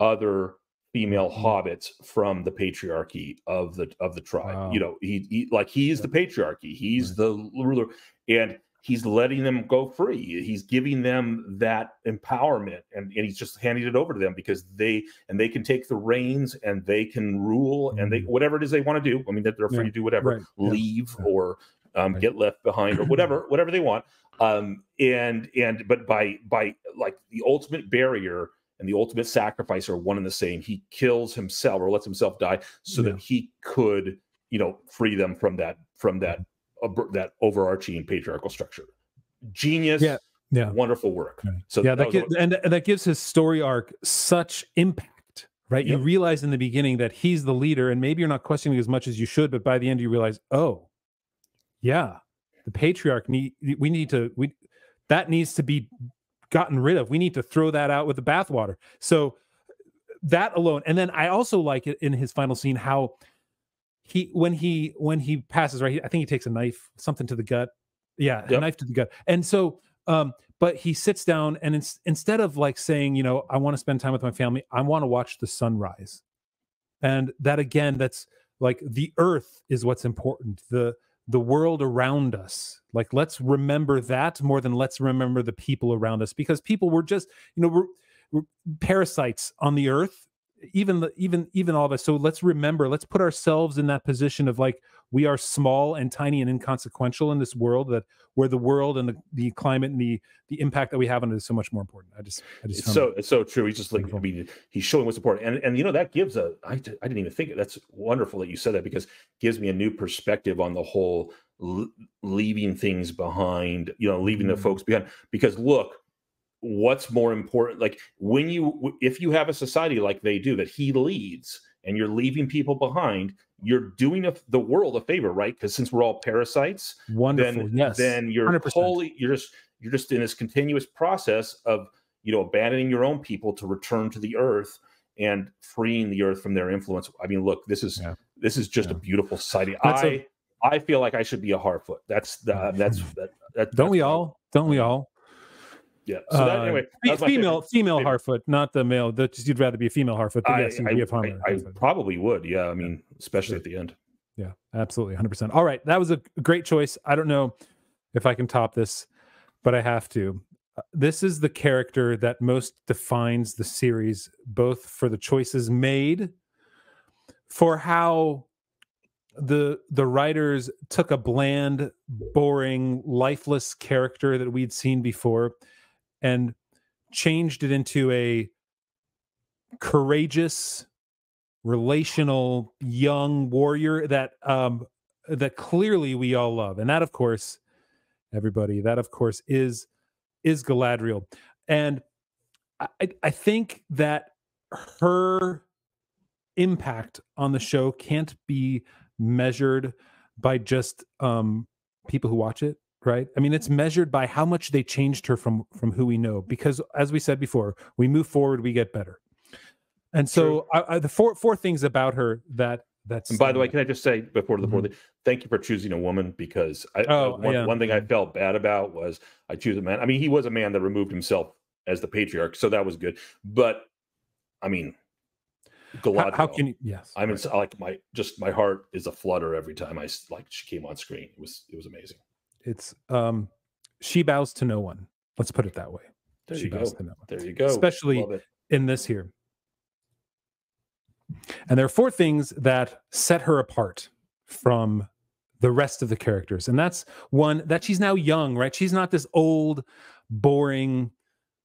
other female Mhm. hobbits from the patriarchy of the of the tribe. Wow. You know, he, he like he is Yeah. the patriarchy. He's Right. the ruler, and he's letting them go free. He's giving them that empowerment, and, and he's just handing it over to them because they and they can take the reins and they can rule and they Mhm. whatever it is they want to do. I mean, they're, they're free Yeah, to do whatever, right, leave yeah. or um, Right. get left behind or whatever, (laughs) whatever they want. Um, and and but by by like the ultimate barrier and the ultimate sacrifice are one and the same. He kills himself or lets himself die so Yeah. that he could, you know, free them from that from that uh, that overarching patriarchal structure. Genius, Yeah, yeah. wonderful work. Right. So yeah, that that was gi- and, and that gives his story arc such impact, right? You realize in the beginning that he's the leader, and maybe you're not questioning as much as you should, but by the end you realize, oh, yeah, the patriarch need we need to we that needs to be gotten rid of. We need to throw that out with the bathwater. So that alone, and then I also like it in his final scene how he when he when he passes right, he- I think he takes a knife, something to the gut. Yeah, a knife to the gut, and so um but he sits down and ins- instead of like saying you know i want to spend time with my family i want to watch the sunrise and that again that's like the earth is what's important the the world around us. Like let's remember that more than let's remember the people around us because people were just you know we're, we're parasites on the earth even the even even all of us so let's remember let's put ourselves in that position of like we are small and tiny and inconsequential in this world that where the world and the, the climate and the the impact that we have on it is so much more important i just i just It's so it- it's so true. He's just like I mean, he's showing what's important, and and you know that gives a I, I didn't even think that's wonderful that you said that because gives me a new perspective on the whole l- leaving things behind. You know, leaving the Mhm. folks behind. Because look, what's more important like when you if you have a society like they do that he leads and you're leaving people behind you're doing a, the world a favor right because since we're all parasites Wonderful. then yes. then you're 100%. wholly you're just you're just in this continuous process of you know abandoning your own people to return to the earth and freeing the earth from their influence i mean look this is Yeah. this is just Yeah. a beautiful society That's i a- I feel like I should be a Harfoot. That's the, that's that, that Don't that's we all? Don't we mhm. all? Yeah. So that, anyway, that female, favorite- female favorite. Harfoot, not the male. That you'd rather be a female Harfoot, but I, yes, you'd I, be a farmer. I, I probably would. Yeah. I mean, especially at the end. Yeah, absolutely, hundred percent. All right, that was a great choice. I don't know if I can top this, but I have to. Uh, This is the character that most defines the series, both for the choices made, for how the the writers took a bland, boring, lifeless character that we'd seen before, and changed it into a courageous relational young warrior that um that clearly we all love. And that of course everybody that of course is is galadriel. And i i think that her impact on the show can't be measured by just um people who watch it right i mean it's measured by how much they changed her from from who we know because as we said before we move forward we get better and so I, I, the four four things about her that that's And by the way, can I just say before the Mhm. the thank you for choosing a woman because I, Oh, uh, one, yeah. one thing I felt bad about was I choose a man. I mean, he was a man that removed himself as the patriarch, so that was good. But I mean, how, Galadriel. how can you yes I'm in, like my just my heart is a flutter every time I like she came on screen. It was it was amazing. It's um she bows to no one. Let's put it that way. There she you go. to no one. There you go. Especially- in this here. And there are four things that set her apart from the rest of the characters and that's one that she's now young right? She's not this old boring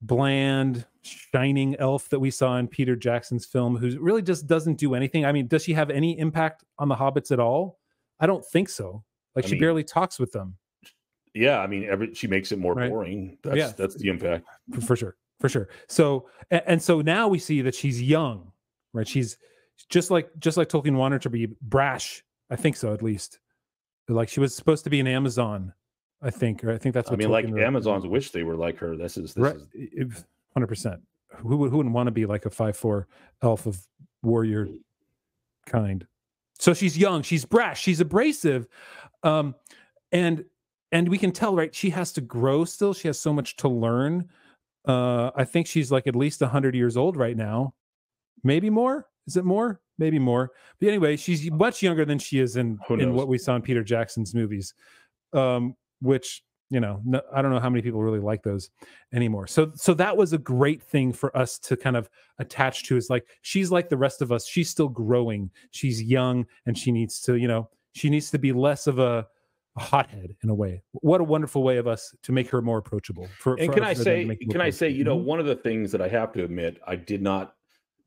bland shining elf that we saw in peter jackson's film who really just doesn't do anything. I mean does she have any impact on the hobbits at all? I don't think so. Like I she mean, barely talks with them Yeah, I mean, every she makes it more Right. boring. That's Yeah. that's the impact. for, for sure for sure so and, and so now we see that she's young right she's just like just like tolkien wanted her to be brash i think so at least like she was supposed to be an amazon i think or i think that's what I mean, like wrote. Amazons wish they were like her. This is this right is 100% who, would, who wouldn't want to be like a 5-4 elf of warrior kind so she's young she's brash she's abrasive um and and we can tell right she has to grow still she has so much to learn uh i think she's like at least 100 years old right now. Maybe more? Is it more? Maybe more. But anyway she's much younger than she is in in what we saw in peter jackson's movies um which you know no, i don't know how many people really like those anymore. So so that was a great thing for us to kind of attach to is like she's like the rest of us. She's still growing. She's young and she needs to you know she needs to be less of a, a hothead in a way. What a wonderful way of us to make her more approachable for, and for can I say, can I say, you know, one of the things that I have to admit, I did not,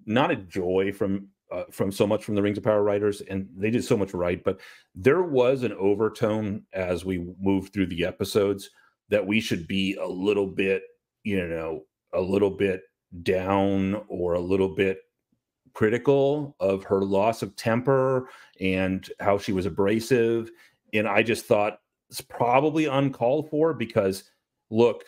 not enjoy from uh, from so much from the Rings of Power writers, and they did so much right, but there was an overtone as we moved through the episodes that we should be a little bit, you know, a little bit down or a little bit critical of her loss of temper and how she was abrasive and i just thought it's probably uncalled for because look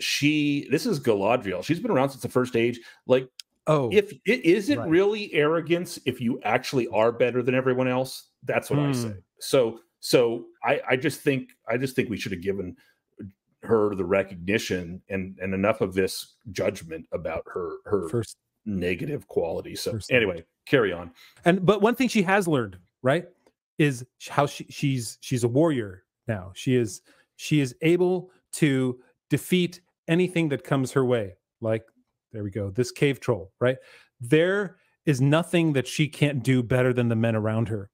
she this is galadriel. She's been around since the first age. Like oh if it is it right. really arrogance if you actually are better than everyone else? That's what i Hmm. say. So so i i just think i just think we should have given her the recognition and and enough of this judgment about her her first negative quality. So First anyway carry on. And but one thing she has learned right is how she, she's she's a warrior now. She is she is able to defeat anything that comes her way. Like there we go this cave troll right? There is nothing that she can't do better than the men around her.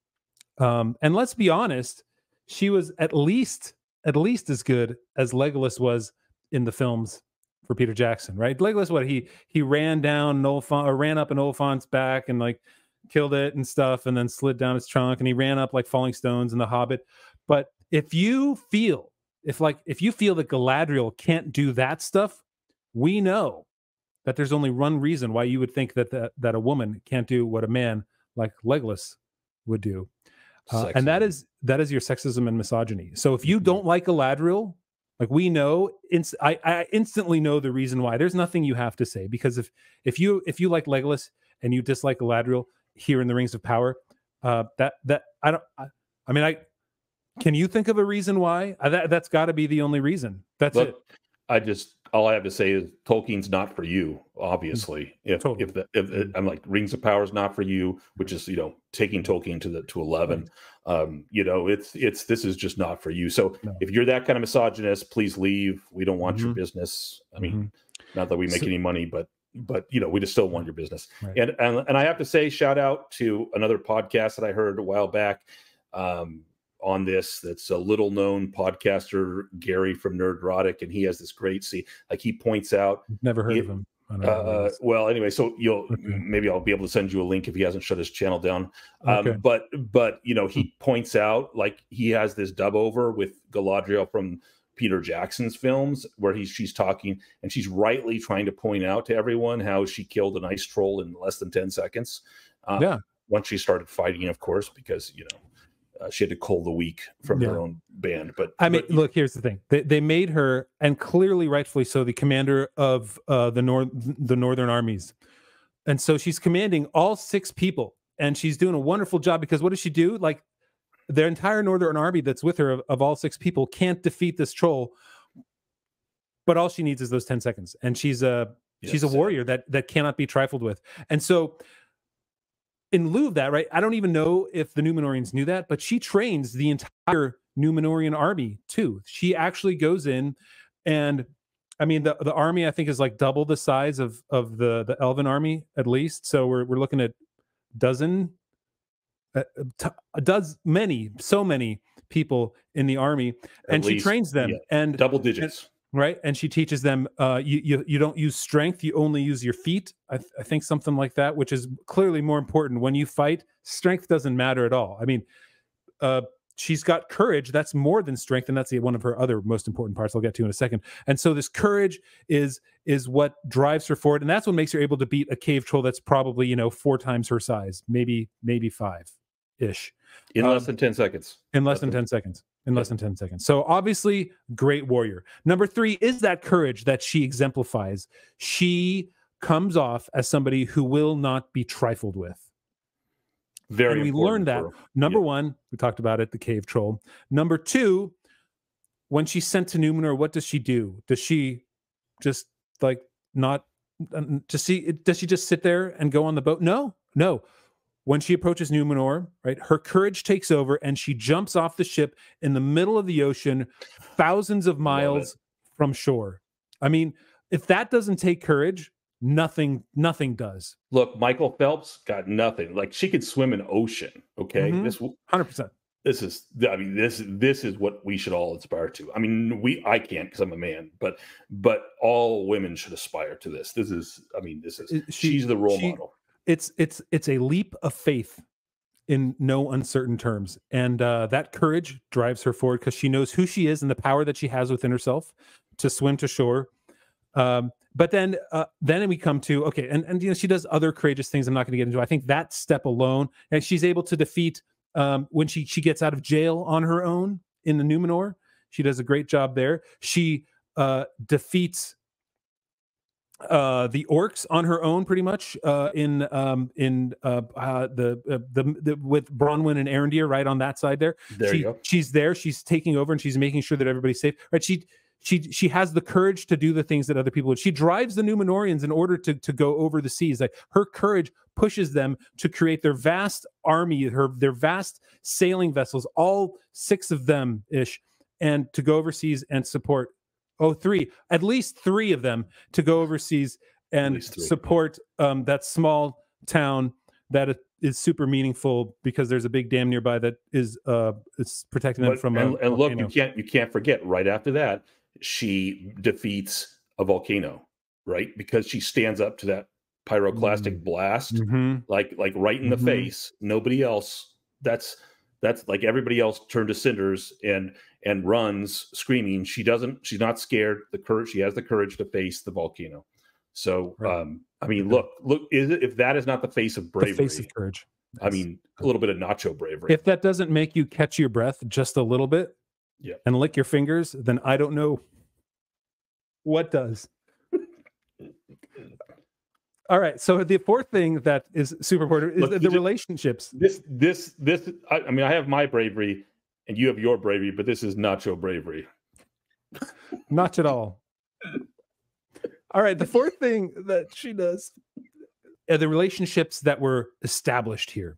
Um and let's be honest she was at least at least as good as legolas was in the films for peter jackson right? Legolas what he he ran down Nolfon, or ran up an Oliphaunt's back and like killed it and stuff and then slid down his trunk and he ran up like falling stones in the hobbit but if you feel if like if you feel that galadriel can't do that stuff we know that there's only one reason why you would think that that, that a woman can't do what a man like Legolas would do. Uh, and that is that is your sexism and misogyny. So if you don't like Galadriel, like we know, inst- I, I instantly know the reason why. There's nothing you have to say because if if you if you like Legolas and you dislike Galadriel here in the Rings of Power, uh, that that I don't. I, I mean, I can you think of a reason why? Uh, that that's got to be the only reason. That's Look, it. I just all I have to say is Tolkien's not for you. Obviously, if Totally. if, the, if if- I'm like Rings of Power is not for you, which is you know taking Tolkien to the to eleven. Um, you know, it's it's this is just not for you. So No. if you're that kind of misogynist, please leave. We don't want your Mhm. business. I mean, Mhm. not that we make So- any money, but but you know, we just still want your business. Right. And, and and I have to say, shout out to another podcast that I heard a while back um, on this. That's a little known podcaster, Gary from Nerdrotic, and he has this great see, like he points out. Never heard of him. I don't know who he Uh, well, anyway, so you'll Okay. maybe I'll be able to send you a link if he hasn't shut his channel down. Um, Okay. But but you know, he points out like he has this dub over with Galadriel from Peter Jackson's films where he's she's talking and she's rightly trying to point out to everyone how she killed an ice troll in less than 10 seconds. Uh, Yeah. Once she started fighting, of course, because you know uh, she had to cull the weak from Yeah. her own band. But I mean, but- look, here's the thing. They, they made her, and clearly, rightfully so, the commander of uh, the north, the northern armies, and so she's commanding all six people, and she's doing a wonderful job because what does she do? Like, their entire northern army that's with her of, of all six people can't defeat this troll, but all she needs is those ten seconds, and she's a she's a Yes. warrior that that cannot be trifled with, and so. In lieu of that, right? I don't even know if the Numenoreans knew that, but she trains the entire Numenorean army too. She actually goes in and I mean the, the army I think is like double the size of of the the Elven army at least. So we're we're looking at dozen uh, uh, t- does many so many people in the army At and she trains them yeah, and double digits. right and she teaches them uh you, you you don't use strength you only use your feet I, th- I think something like that which is clearly more important. When you fight strength doesn't matter at all. I mean uh she's got courage that's more than strength and that's the, one of her other most important parts i'll get to in a second. And so this courage is is what drives her forward and that's what makes her able to beat a cave troll that's probably you know four times her size maybe maybe five ish. In um, less than 10 seconds. in less than it. 10 seconds. In less than 10 seconds. So obviously great warrior. Number three is that courage that she exemplifies. She comes off as somebody who will not be trifled with. Very and we learned that number yeah. one we talked about it the cave troll. Number two when she's sent to numenor what does she do? Does she just like not to see does she just sit there and go on the boat? No no when she approaches Numenor, right, her courage takes over and she jumps off the ship in the middle of the ocean, thousands of miles from shore. I mean, if that doesn't take courage, nothing, nothing does. Look, Michael Phelps got nothing. Like she could swim an ocean. Okay, Mhm. this Hundred percent. this is I mean this this is what we should all aspire to. I mean we I can't because I'm a man, but but all women should aspire to this. This is I mean this is she- she's the role she- model. It's it's it's a leap of faith in no uncertain terms, and uh, that courage drives her forward because she knows who she is and the power that she has within herself to swim to shore. Um, but then uh, then we come to okay, and and you know she does other courageous things. I'm not going to get into. I think that step alone, and she's able to defeat um, when she she gets out of jail on her own in the Numenor. She does a great job there. She uh, defeats uh the orcs on her own pretty much uh in um in uh, uh the, uh, the the with Bronwyn and Arondir right on that side there. There she, you go. she's there. She's taking over and she's making sure that everybody's safe. Right? She she she has the courage to do the things that other people would. She drives the Numenoreans in order to to go over the seas. Like her courage pushes them to create their vast army her their vast sailing vessels all six of them ish and to go overseas and support oh three at least three of them to go overseas and support um, that small town that is super meaningful because there's a big dam nearby that is uh is protecting them But- from a and, and look, you can't you can't forget right after that she defeats a volcano, right? Because she stands up to that pyroclastic blast, Mhm. like like right in the Mhm. face. Nobody else. That's That's like everybody else turned to cinders and and runs screaming. She doesn't. She's not scared. The courage. She has the courage to face the volcano. So, Right. um, I mean, look, look. Is if that is not the face of bravery The face of courage. I mean, a little bit of nacho bravery. if that doesn't make you catch your breath just a little bit Yeah. and lick your fingers, then I don't know what does. All right. So the fourth thing that is super important is Look, the, the relationships. this, this, this. I, I mean, I have my bravery, and you have your bravery, but this is nacho bravery. (laughs) Not at all. All right. The fourth thing that she does are the relationships that were established here.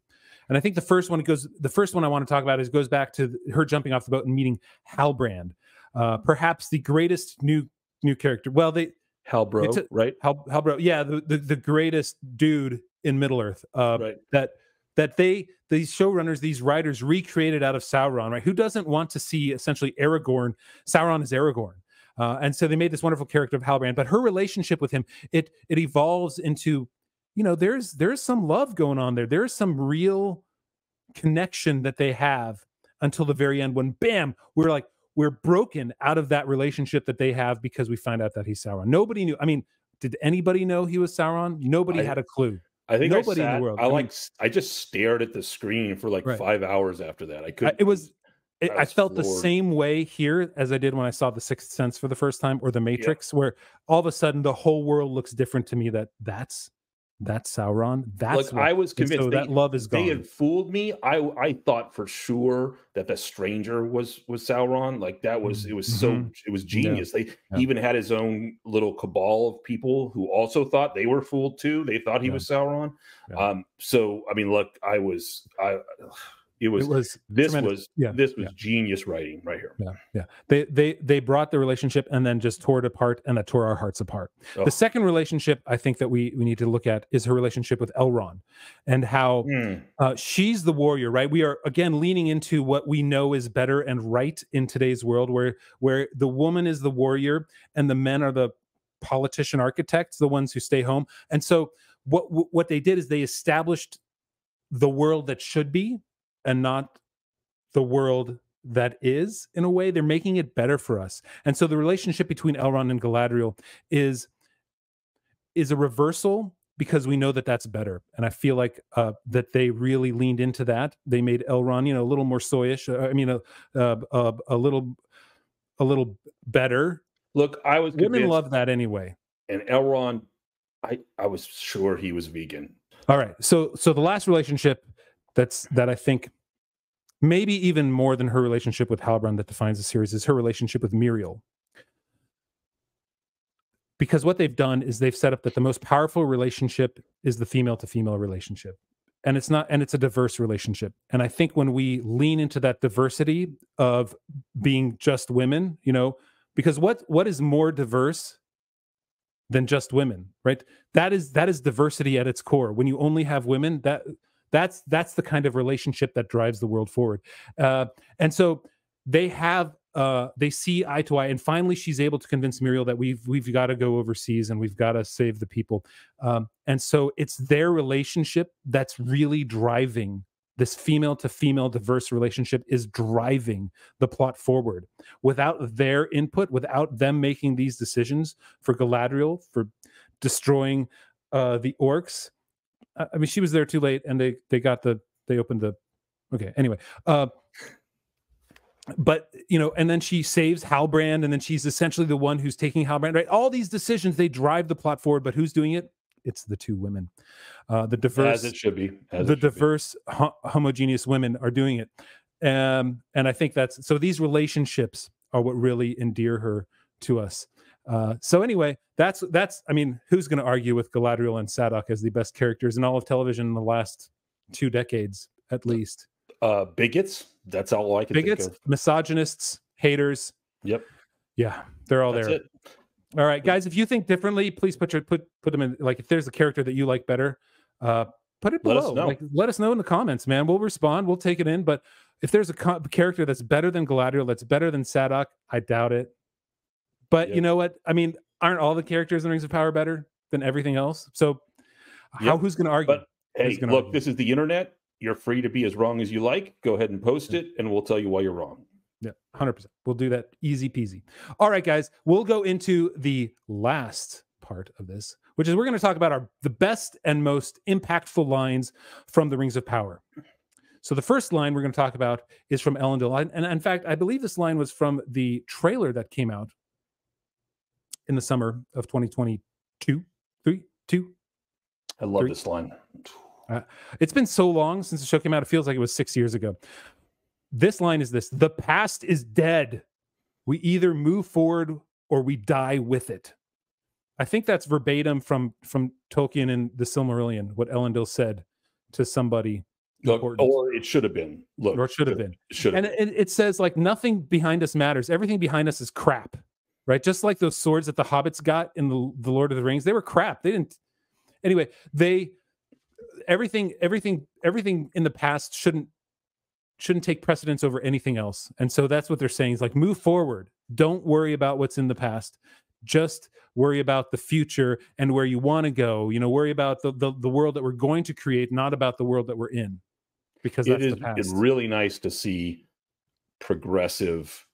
And I think the first one goes, the first one I want to talk about is goes back to her jumping off the boat and meeting Halbrand, uh, perhaps the greatest new new character. Well, they Halbro, a- right? Hal, Halbro, yeah, the, the the greatest dude in Middle Earth. Uh, Right. That that they these showrunners, these writers recreated out of Sauron, right? Who doesn't want to see essentially Aragorn? Sauron is Aragorn. Uh, and so they made this wonderful character of Halbrand, but her relationship with him, it it evolves into, you know, there's there's some love going on there. There's some real connection that they have until the very end when bam, we're like, we're broken out of that relationship that they have because we find out that he's Sauron. Nobody knew. I mean, did anybody know he was Sauron? Nobody I- had a clue. I think Nobody in the world. I I mean- like. I just stared at the screen for like Right. five hours after that. I I, could. it was. It, I I was felt the same way here as I did when I saw The Sixth Sense for the first time or The Matrix, where all of a sudden the whole world looks different to me. That that's that's Sauron. That's what- I was convinced so they, that love is gone. they had fooled me. I I thought for sure that the stranger was was Sauron. Like that was it was so Mhm. it was genius. They Yeah. even had his own little cabal of people who also thought they were fooled too. They thought he Yeah. was Sauron. Yeah. Um. So I mean, look, I was I. It was, it was this tremendous. was Yeah, this was yeah. genius writing right here. yeah yeah they they they brought the relationship and then just tore it apart and that tore our hearts apart Oh. the second relationship i think that we we need to look at is her relationship with elrond and how Hmm. uh, she's the warrior right we are again leaning into what we know is better and right in today's world where where the woman is the warrior and the men are the politician architects the ones who stay home and so what what they did is they established the world that should be and not the world that is in a way they're making it better for us. And so the relationship between elrond and galadriel is is a reversal because we know that that's better. And i feel like uh that they really leaned into that. They made elrond you know a little more soyish uh, i mean a a, a, a little a little better. Look, I was women love that anyway. And Elrond. I I was sure he was vegan. all right. So so the last relationship that's that i think maybe even more than her relationship with halbrand that defines the series is her relationship with Míriel. Because what they've done is they've set up that the most powerful relationship is the female to female relationship. And it's not and it's a diverse relationship. And i think when we lean into that diversity of being just women you know because what what is more diverse than just women right? That is that is diversity at its core. When you only have women that that's that's the kind of relationship that drives the world forward. Uh, and so they have uh, they see eye to eye and finally she's able to convince Míriel that we've we've got to go overseas and we've got to save the people. Um, and so it's their relationship that's really driving this female to female diverse relationship is driving the plot forward. Without their input without them making these decisions for galadriel for destroying uh the orcs I mean, she was there too late, and they they got the they opened the. Okay, anyway, uh, but you know, and then she saves Halbrand, and then she's essentially the one who's taking Halbrand. Right, all these decisions they drive the plot forward, but who's doing it? It's the two women, uh, the diverse, as it should be. As the should be. diverse, ho- homogeneous women are doing it, um, and I think that's so. These relationships are what really endear her to us. Uh, so anyway, that's that's. I mean, who's going to argue with Galadriel and Sadoc as the best characters in all of television in the last two decades, at least? uh, bigots. That's all I can Bigots, think of. misogynists, haters. Yep, Yeah, they're all that's there. it. All right, guys. If you think differently, please put your put put them in. Like, if there's a character that you like better, uh, put it below. Let us know. Like, let us know in the comments, man. We'll respond. We'll take it in. But if there's a co- character that's better than Galadriel, that's better than Sadoc, I doubt it. But you know what? I mean, aren't all the characters in Rings of Power better than everything else? So, how Yep. who's going to argue? But hey, look, argue? this is the internet. you're free to be as wrong as you like. Go ahead and post it, and we'll tell you why you're wrong. Yeah, 100%. We'll do that easy peasy. All right, guys, we'll go into the last part of this, which is we're going to talk about our the best and most impactful lines from the Rings of Power. So the first line we're going to talk about is from Elendil, and in fact, I believe this line was from the trailer that came out in the summer of 2022, three, two. I love Three. this line. Uh, it's been so long since the show came out; it feels like it was six years ago. This line is this: "The past is dead. We either move forward or we die with it." I think that's verbatim from from Tolkien and the Silmarillion. What Elendil said to somebody, Look, or it should have been. Look, or it should have been. Should and it, it says like nothing behind us matters everything behind us is crap right? Just like those swords that the hobbits got in the, the lord of the rings they were crap. They didn't anyway they everything everything everything in the past shouldn't shouldn't take precedence over anything else. And so that's what they're saying is like move forward. Don't worry about what's in the past. Just worry about the future and where you want to go. You know worry about the, the the world that we're going to create not about the world that we're in because it that's is the past. it's really nice to see progressive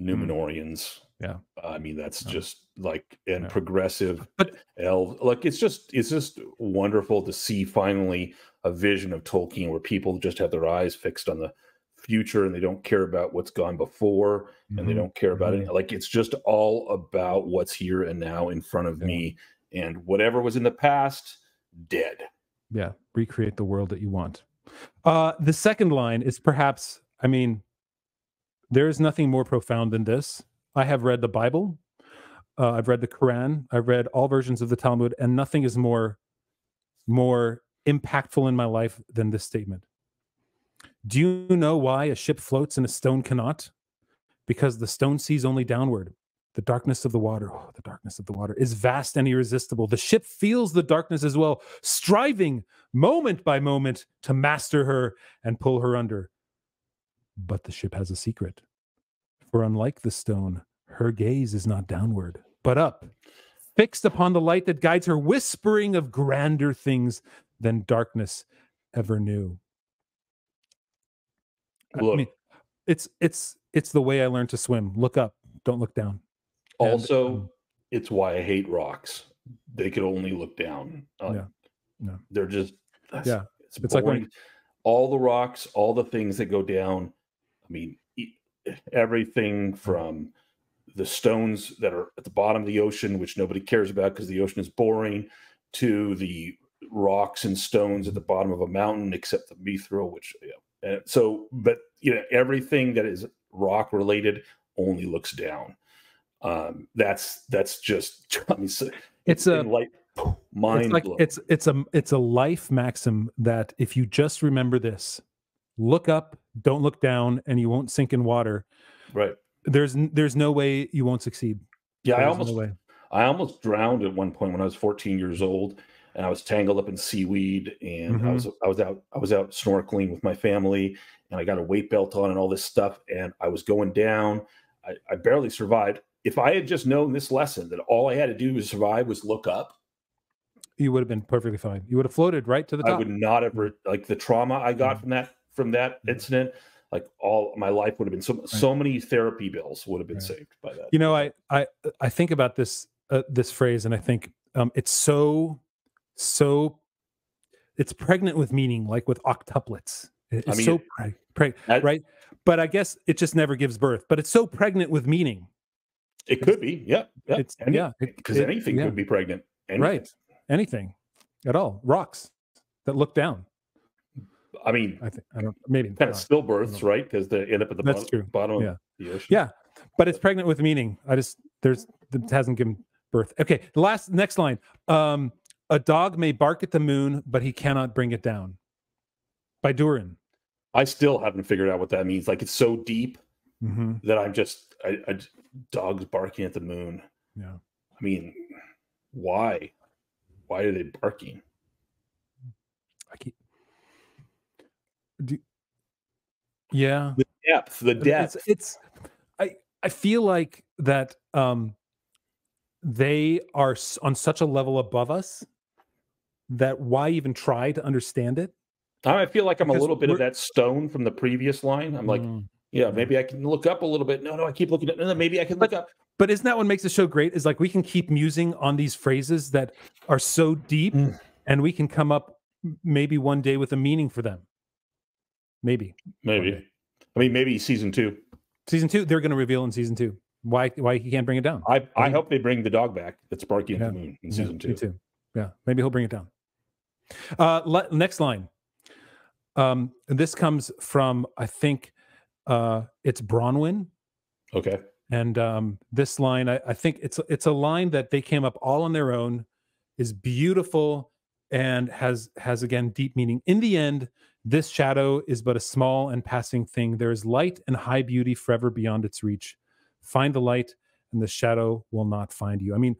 Mm. Numenoreans. Yeah. I mean that's Yeah. just like and Yeah. progressive But- like it's just it's just wonderful to see finally a vision of Tolkien where people just have their eyes fixed on the future and they don't care about what's gone before and they Mhm. don't care about Mhm. it like it's just all about what's here and now in front of Yeah. me and whatever was in the past dead yeah recreate the world that you want uh the second line is perhaps i mean there is nothing more profound than this i have read the bible uh, i've read the quran i've read all versions of the talmud and nothing is more more impactful in my life than this statement do you know why a ship floats and a stone cannot because the stone sees only downward the darkness of the water, oh, the darkness of the water is vast and irresistible. The ship feels the darkness as well, striving moment by moment to master her and pull her under. But the ship has a secret. For unlike the stone, her gaze is not downward, but up, fixed upon the light that guides her, whispering of grander things than darkness ever knew. I mean, it's it's it's the way I learned to swim. Look up, don't look down. And, also um, it's why i hate rocks they could only look down Uh, Yeah. They're just that's- Yeah. it's, It's like when- all the rocks all the things that go down i mean everything from the stones that are at the bottom of the ocean which nobody cares about because the ocean is boring to the rocks and stones at the bottom of a mountain except the mithril which you know, so but you know everything that is rock related only looks down. Um that's that's just (laughs) i mean so- It's a- like mind it's like it's it's a it's a life maxim that if you just remember this, look up, don't look down, and you won't sink in water. right There's there's no way you won't succeed. yeah i almost no. I almost drowned at one point when I was 14 years old, and I was tangled up in seaweed, and I Mhm. was I was out I was out snorkeling with my family, and I got a weight belt on and all this stuff, and I was going down. I, I barely survived. If I had just known this lesson that all I had to do to survive was look up, You would have been perfectly fine. You would have floated right to the top. I would not have re- like the trauma I got Mhm. from that from that Mhm. incident. Like all my life would have been so so many therapy bills would have been Right. saved by that. You know, I I I think about this uh, this phrase, and I think um, it's so so it's pregnant with meaning, like with octuplets. It- It's mean, so it- preg- right. But I guess it just never gives birth. But it's so pregnant with meaning. It could be, yeah, yeah, It's Any- yeah, because anything yeah. could be pregnant, Anything. right. Anything at all. Rocks that look down. I mean, I think I don't maybe kind of stillbirths, right? Because they end up at the That's bottom, true. bottom Yeah. of the ocean. Yeah. but it's pregnant with meaning. I just there's it hasn't given birth. Okay, the last next line. Um, a dog may bark at the moon, but he cannot bring it down. By Durin. I still haven't figured out what that means. Like it's so deep Mm-hmm. that I'm just, I, I dogs barking at the moon. Yeah. I mean, why? Why are they barking? I keep. Do, yeah. The depth, the depth. It's, it's I I feel like that um they are on such a level above us that why even try to understand it? I feel like I'm a little bit of that stone from the previous line. I'm like, Mm. yeah, maybe I can look up a little bit. No, no, I keep looking at. No, no, maybe I can look up. But isn't that what makes the show great? Is like we can keep musing on these phrases that are so deep, Mm. and we can come up maybe one day with a meaning for them. Maybe Maybe. I mean, maybe season two. season two, they're going to reveal in season two why why he can't bring it down. I I hope they bring the dog back. That's barking Yeah. at the moon in Yeah, season two. too. Yeah, maybe he'll bring it down. Uh, le- next line. Um, this comes from I think uh, it's Bronwyn. Okay. And um, this line, I, I think it's it's a line that they came up all on their own, is beautiful and has has again deep meaning. In the end, this shadow is but a small and passing thing. There is light and high beauty forever beyond its reach. Find the light, and the shadow will not find you. I mean,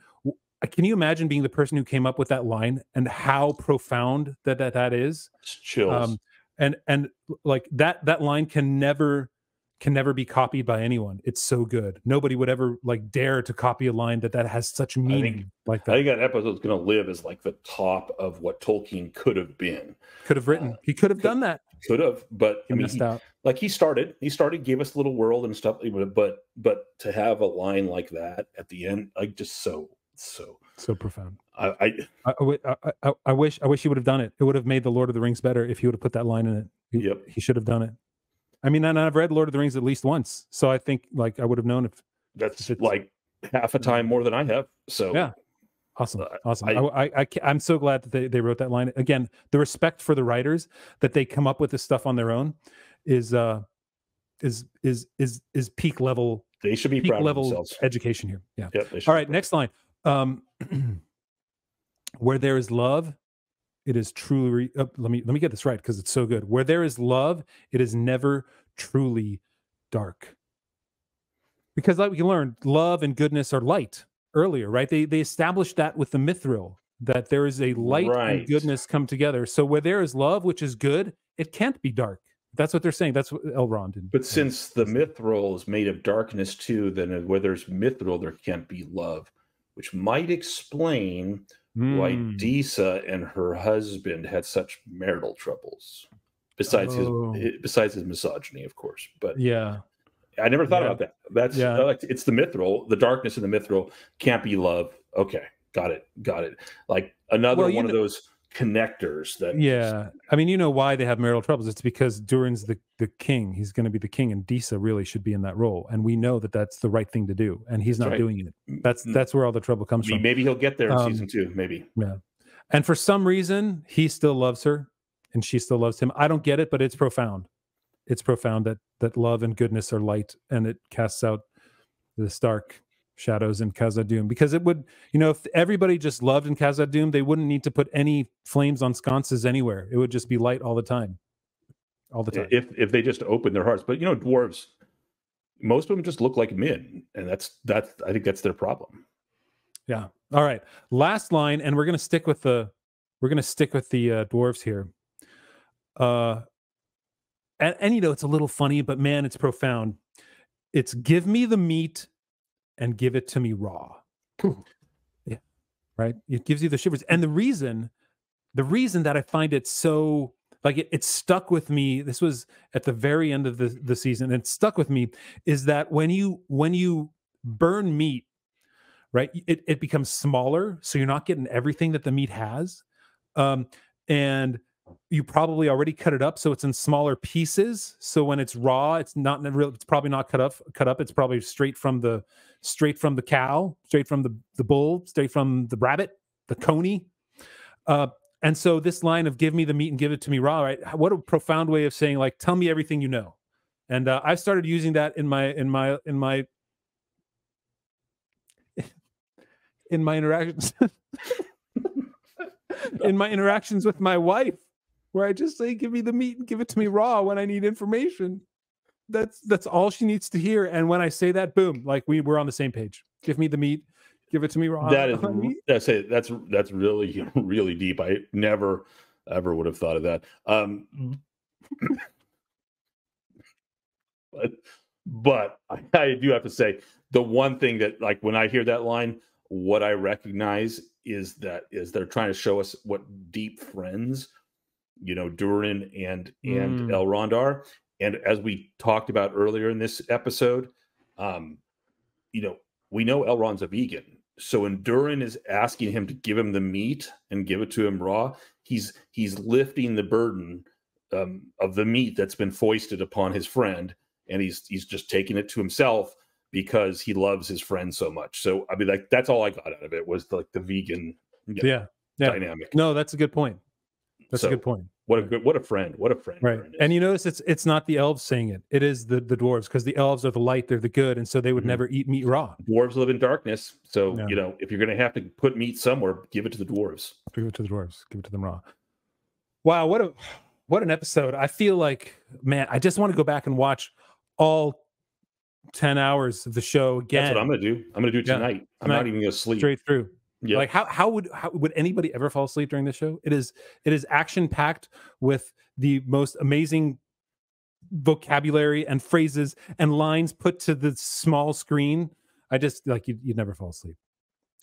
can you imagine being the person who came up with that line and how profound that that, that is? It's chills. um, and and like that that line can never can never be copied by anyone it's so good nobody would ever like dare to copy a line that that has such meaning like that. I think that episode's going to live as like the top of what Tolkien could have been. could have written he could have could- done that Could have, but he I mean, missed he- out like he started, he started, gave us a little world and stuff, but but to have a line like that at the end, like just so so. so profound I, I I, I I- I- I wish i wish he would have done it it would have made the lord of the rings better if he would have put that line in it he, Yep. he should have done it i mean and i've read lord of the rings at least once so i think like i would have known if that's It's- like half a time more than I have. So Yeah. Awesome. Uh, Awesome. I- I, I, am so glad that they, they wrote that line. Again, the respect for the writers that they come up with this stuff on their own is, uh, is, is, is, is peak level, they should be peak proud of level themselves. education here. Yeah. Yep, All right. Next line. Um, (clears throat) where there is love, it is truly, uh, let me, let me get this right. Cause it's so good. Where there is love, it is never truly dark. Because like we learned, love and goodness are light earlier, right? They they established that with the mithril that there is a light Right. and goodness come together. So where there is love, which is good, it can't be dark. That's what they're saying. That's what Elrond did. But since the mithril is made of darkness too, then where there's mithril, there can't be love, which might explain Mm. Disa and her husband had such marital troubles. Besides Oh. his, besides his misogyny, of course. But yeah, I never thought Yeah. about that. That's Yeah. Like- it's the mithril. The darkness in the mithril can't be love. Okay, got it, got it. Like another Well, one of know- those connectors that. yeah. I mean, you know why they have marital troubles? It's because Durin's the the king. He's going to be the king, and Disa really should be in that role. And we know that that's the right thing to do, and he's That's not right. doing it. That's that's where all the trouble comes from. maybe he'll get there in Um, season two. Maybe Yeah. And for some reason, he still loves her and she still loves him. I don't get it, but it's profound. It's profound that that love and goodness are light and it casts out the stark shadows in Khazad-dûm because it would, you know, if everybody just loved in Khazad-dûm, they wouldn't need to put any flames on sconces anywhere. It would just be light all the time. All the time. if if they just open their hearts. But you know, dwarves, most of them just look like men, and that's that's I think that's their problem. Yeah. All right. Last line, and we're gonna stick with the we're gonna stick with the uh, dwarves here. Uh, and, and you know it's a little funny, but man, it's profound. It's give me the meat and give it to me raw. yeah. Right. It gives you the shivers, and the reason, the reason that I find it so like it, it stuck with me. This was at the very end of the the season, and it stuck with me. Is that when you when you burn meat right it, it becomes smaller so you're not getting everything that the meat has um, and you probably already cut it up so it's in smaller pieces so when it's raw it's not in a real it's probably not cut up cut up it's probably straight from the straight from the cow straight from the the bull straight from the rabbit the coney. Uh, and so this line of give me the meat and give it to me raw right what a profound way of saying like tell me everything you know. And uh, i started using that in my in my in my (laughs) in my interactions (laughs) (laughs) in my interactions with my wife where i just say give me the meat and give it to me raw when i need information that's that's all she needs to hear and when i say that boom like we we're on the same page give me the meat give it to me raw that is (laughs) that's it. That's that's really (laughs) really deep. I never ever would have thought of that. Um, (coughs) but but I, (laughs) I do have to say the one thing that like when I hear that line, what I recognize is that is they're trying to show us what deep friends you know, Durin and and Mm. Elrondar. And as we talked about earlier in this episode, um, you know, we know Elrond's a vegan. So when Durin is asking him to give him the meat and give it to him raw, he's he's lifting the burden um, of the meat that's been foisted upon his friend, and he's he's just taking it to himself because he loves his friend so much. So I mean, like that's all I got out of it was like the vegan you know, Yeah. Yeah. dynamic. No, that's a good point. That's So, a good point. What a good, what a friend, what a friend. Right. And you notice it's it's not the elves saying it. It is the the dwarves because the elves are the light, they're the good, and so they would Mhm. never eat meat raw. dwarves live in darkness, so Yeah. you know if you're going to have to put meat somewhere, give it to the dwarves. Give it to the dwarves. Give it to them raw. Wow, what a what an episode. I feel like, man, I just want to go back and watch all 10 hours of the show again. That's what I'm going to do. I'm going to do it Yeah. tonight. I'm Tonight. not even going to sleep. straight through. Yeah. Like how how would how would anybody ever fall asleep during this show? It is it is action packed with the most amazing vocabulary and phrases and lines put to the small screen. I just like you you'd never fall asleep.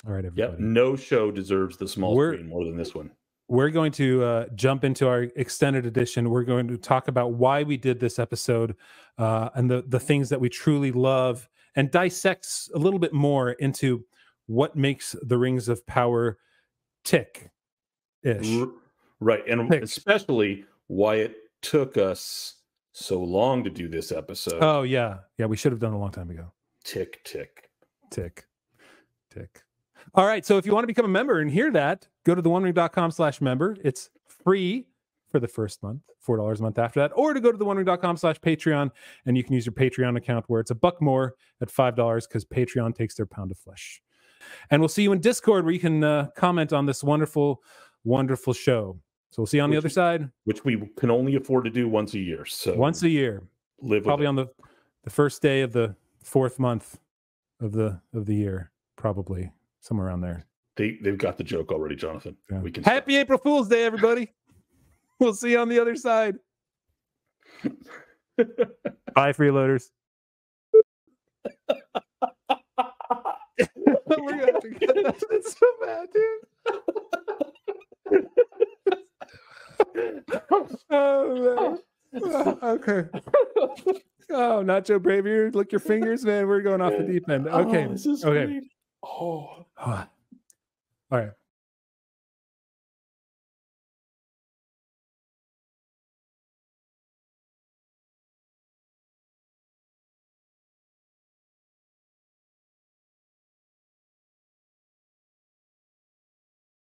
All right, Yep. everybody. No show deserves the small We're- screen more than this one. we're going to uh, jump into our extended edition. We're going to talk about why we did this episode uh, and the the things that we truly love, and dissects a little bit more into what makes the Rings of Power tick ish. Right. And Pick. especially why it took us so long to do this episode. Oh yeah, yeah. We should have done a long time ago. tick, tick. Tick, tick. All right. So if you want to become a member and hear that, go to theonering.com slash member. It's free for the first month, $4 a month after that, or to go to theonering.com slash Patreon and you can use your Patreon account where it's a buck more at $5 because Patreon takes their pound of flesh. And we'll see you in Discord where you can uh, comment on this wonderful, wonderful show. So we'll see you on the other side Which we can only afford to do once a year. So once a year. live probably on the the first day of the fourth month of the of the year probably somewhere around there They they've got the joke already, Jonathan. Yeah. We can happy april fool's day everybody (laughs) we'll see you on the other side (laughs) bye freeloaders we're gonna have to get that. (laughs) That's so bad dude. (laughs) Oh man. Okay. Oh nacho bravier lick your fingers man. We're going off the deep end. Oh, okay. Oh, this is okay. Oh. all right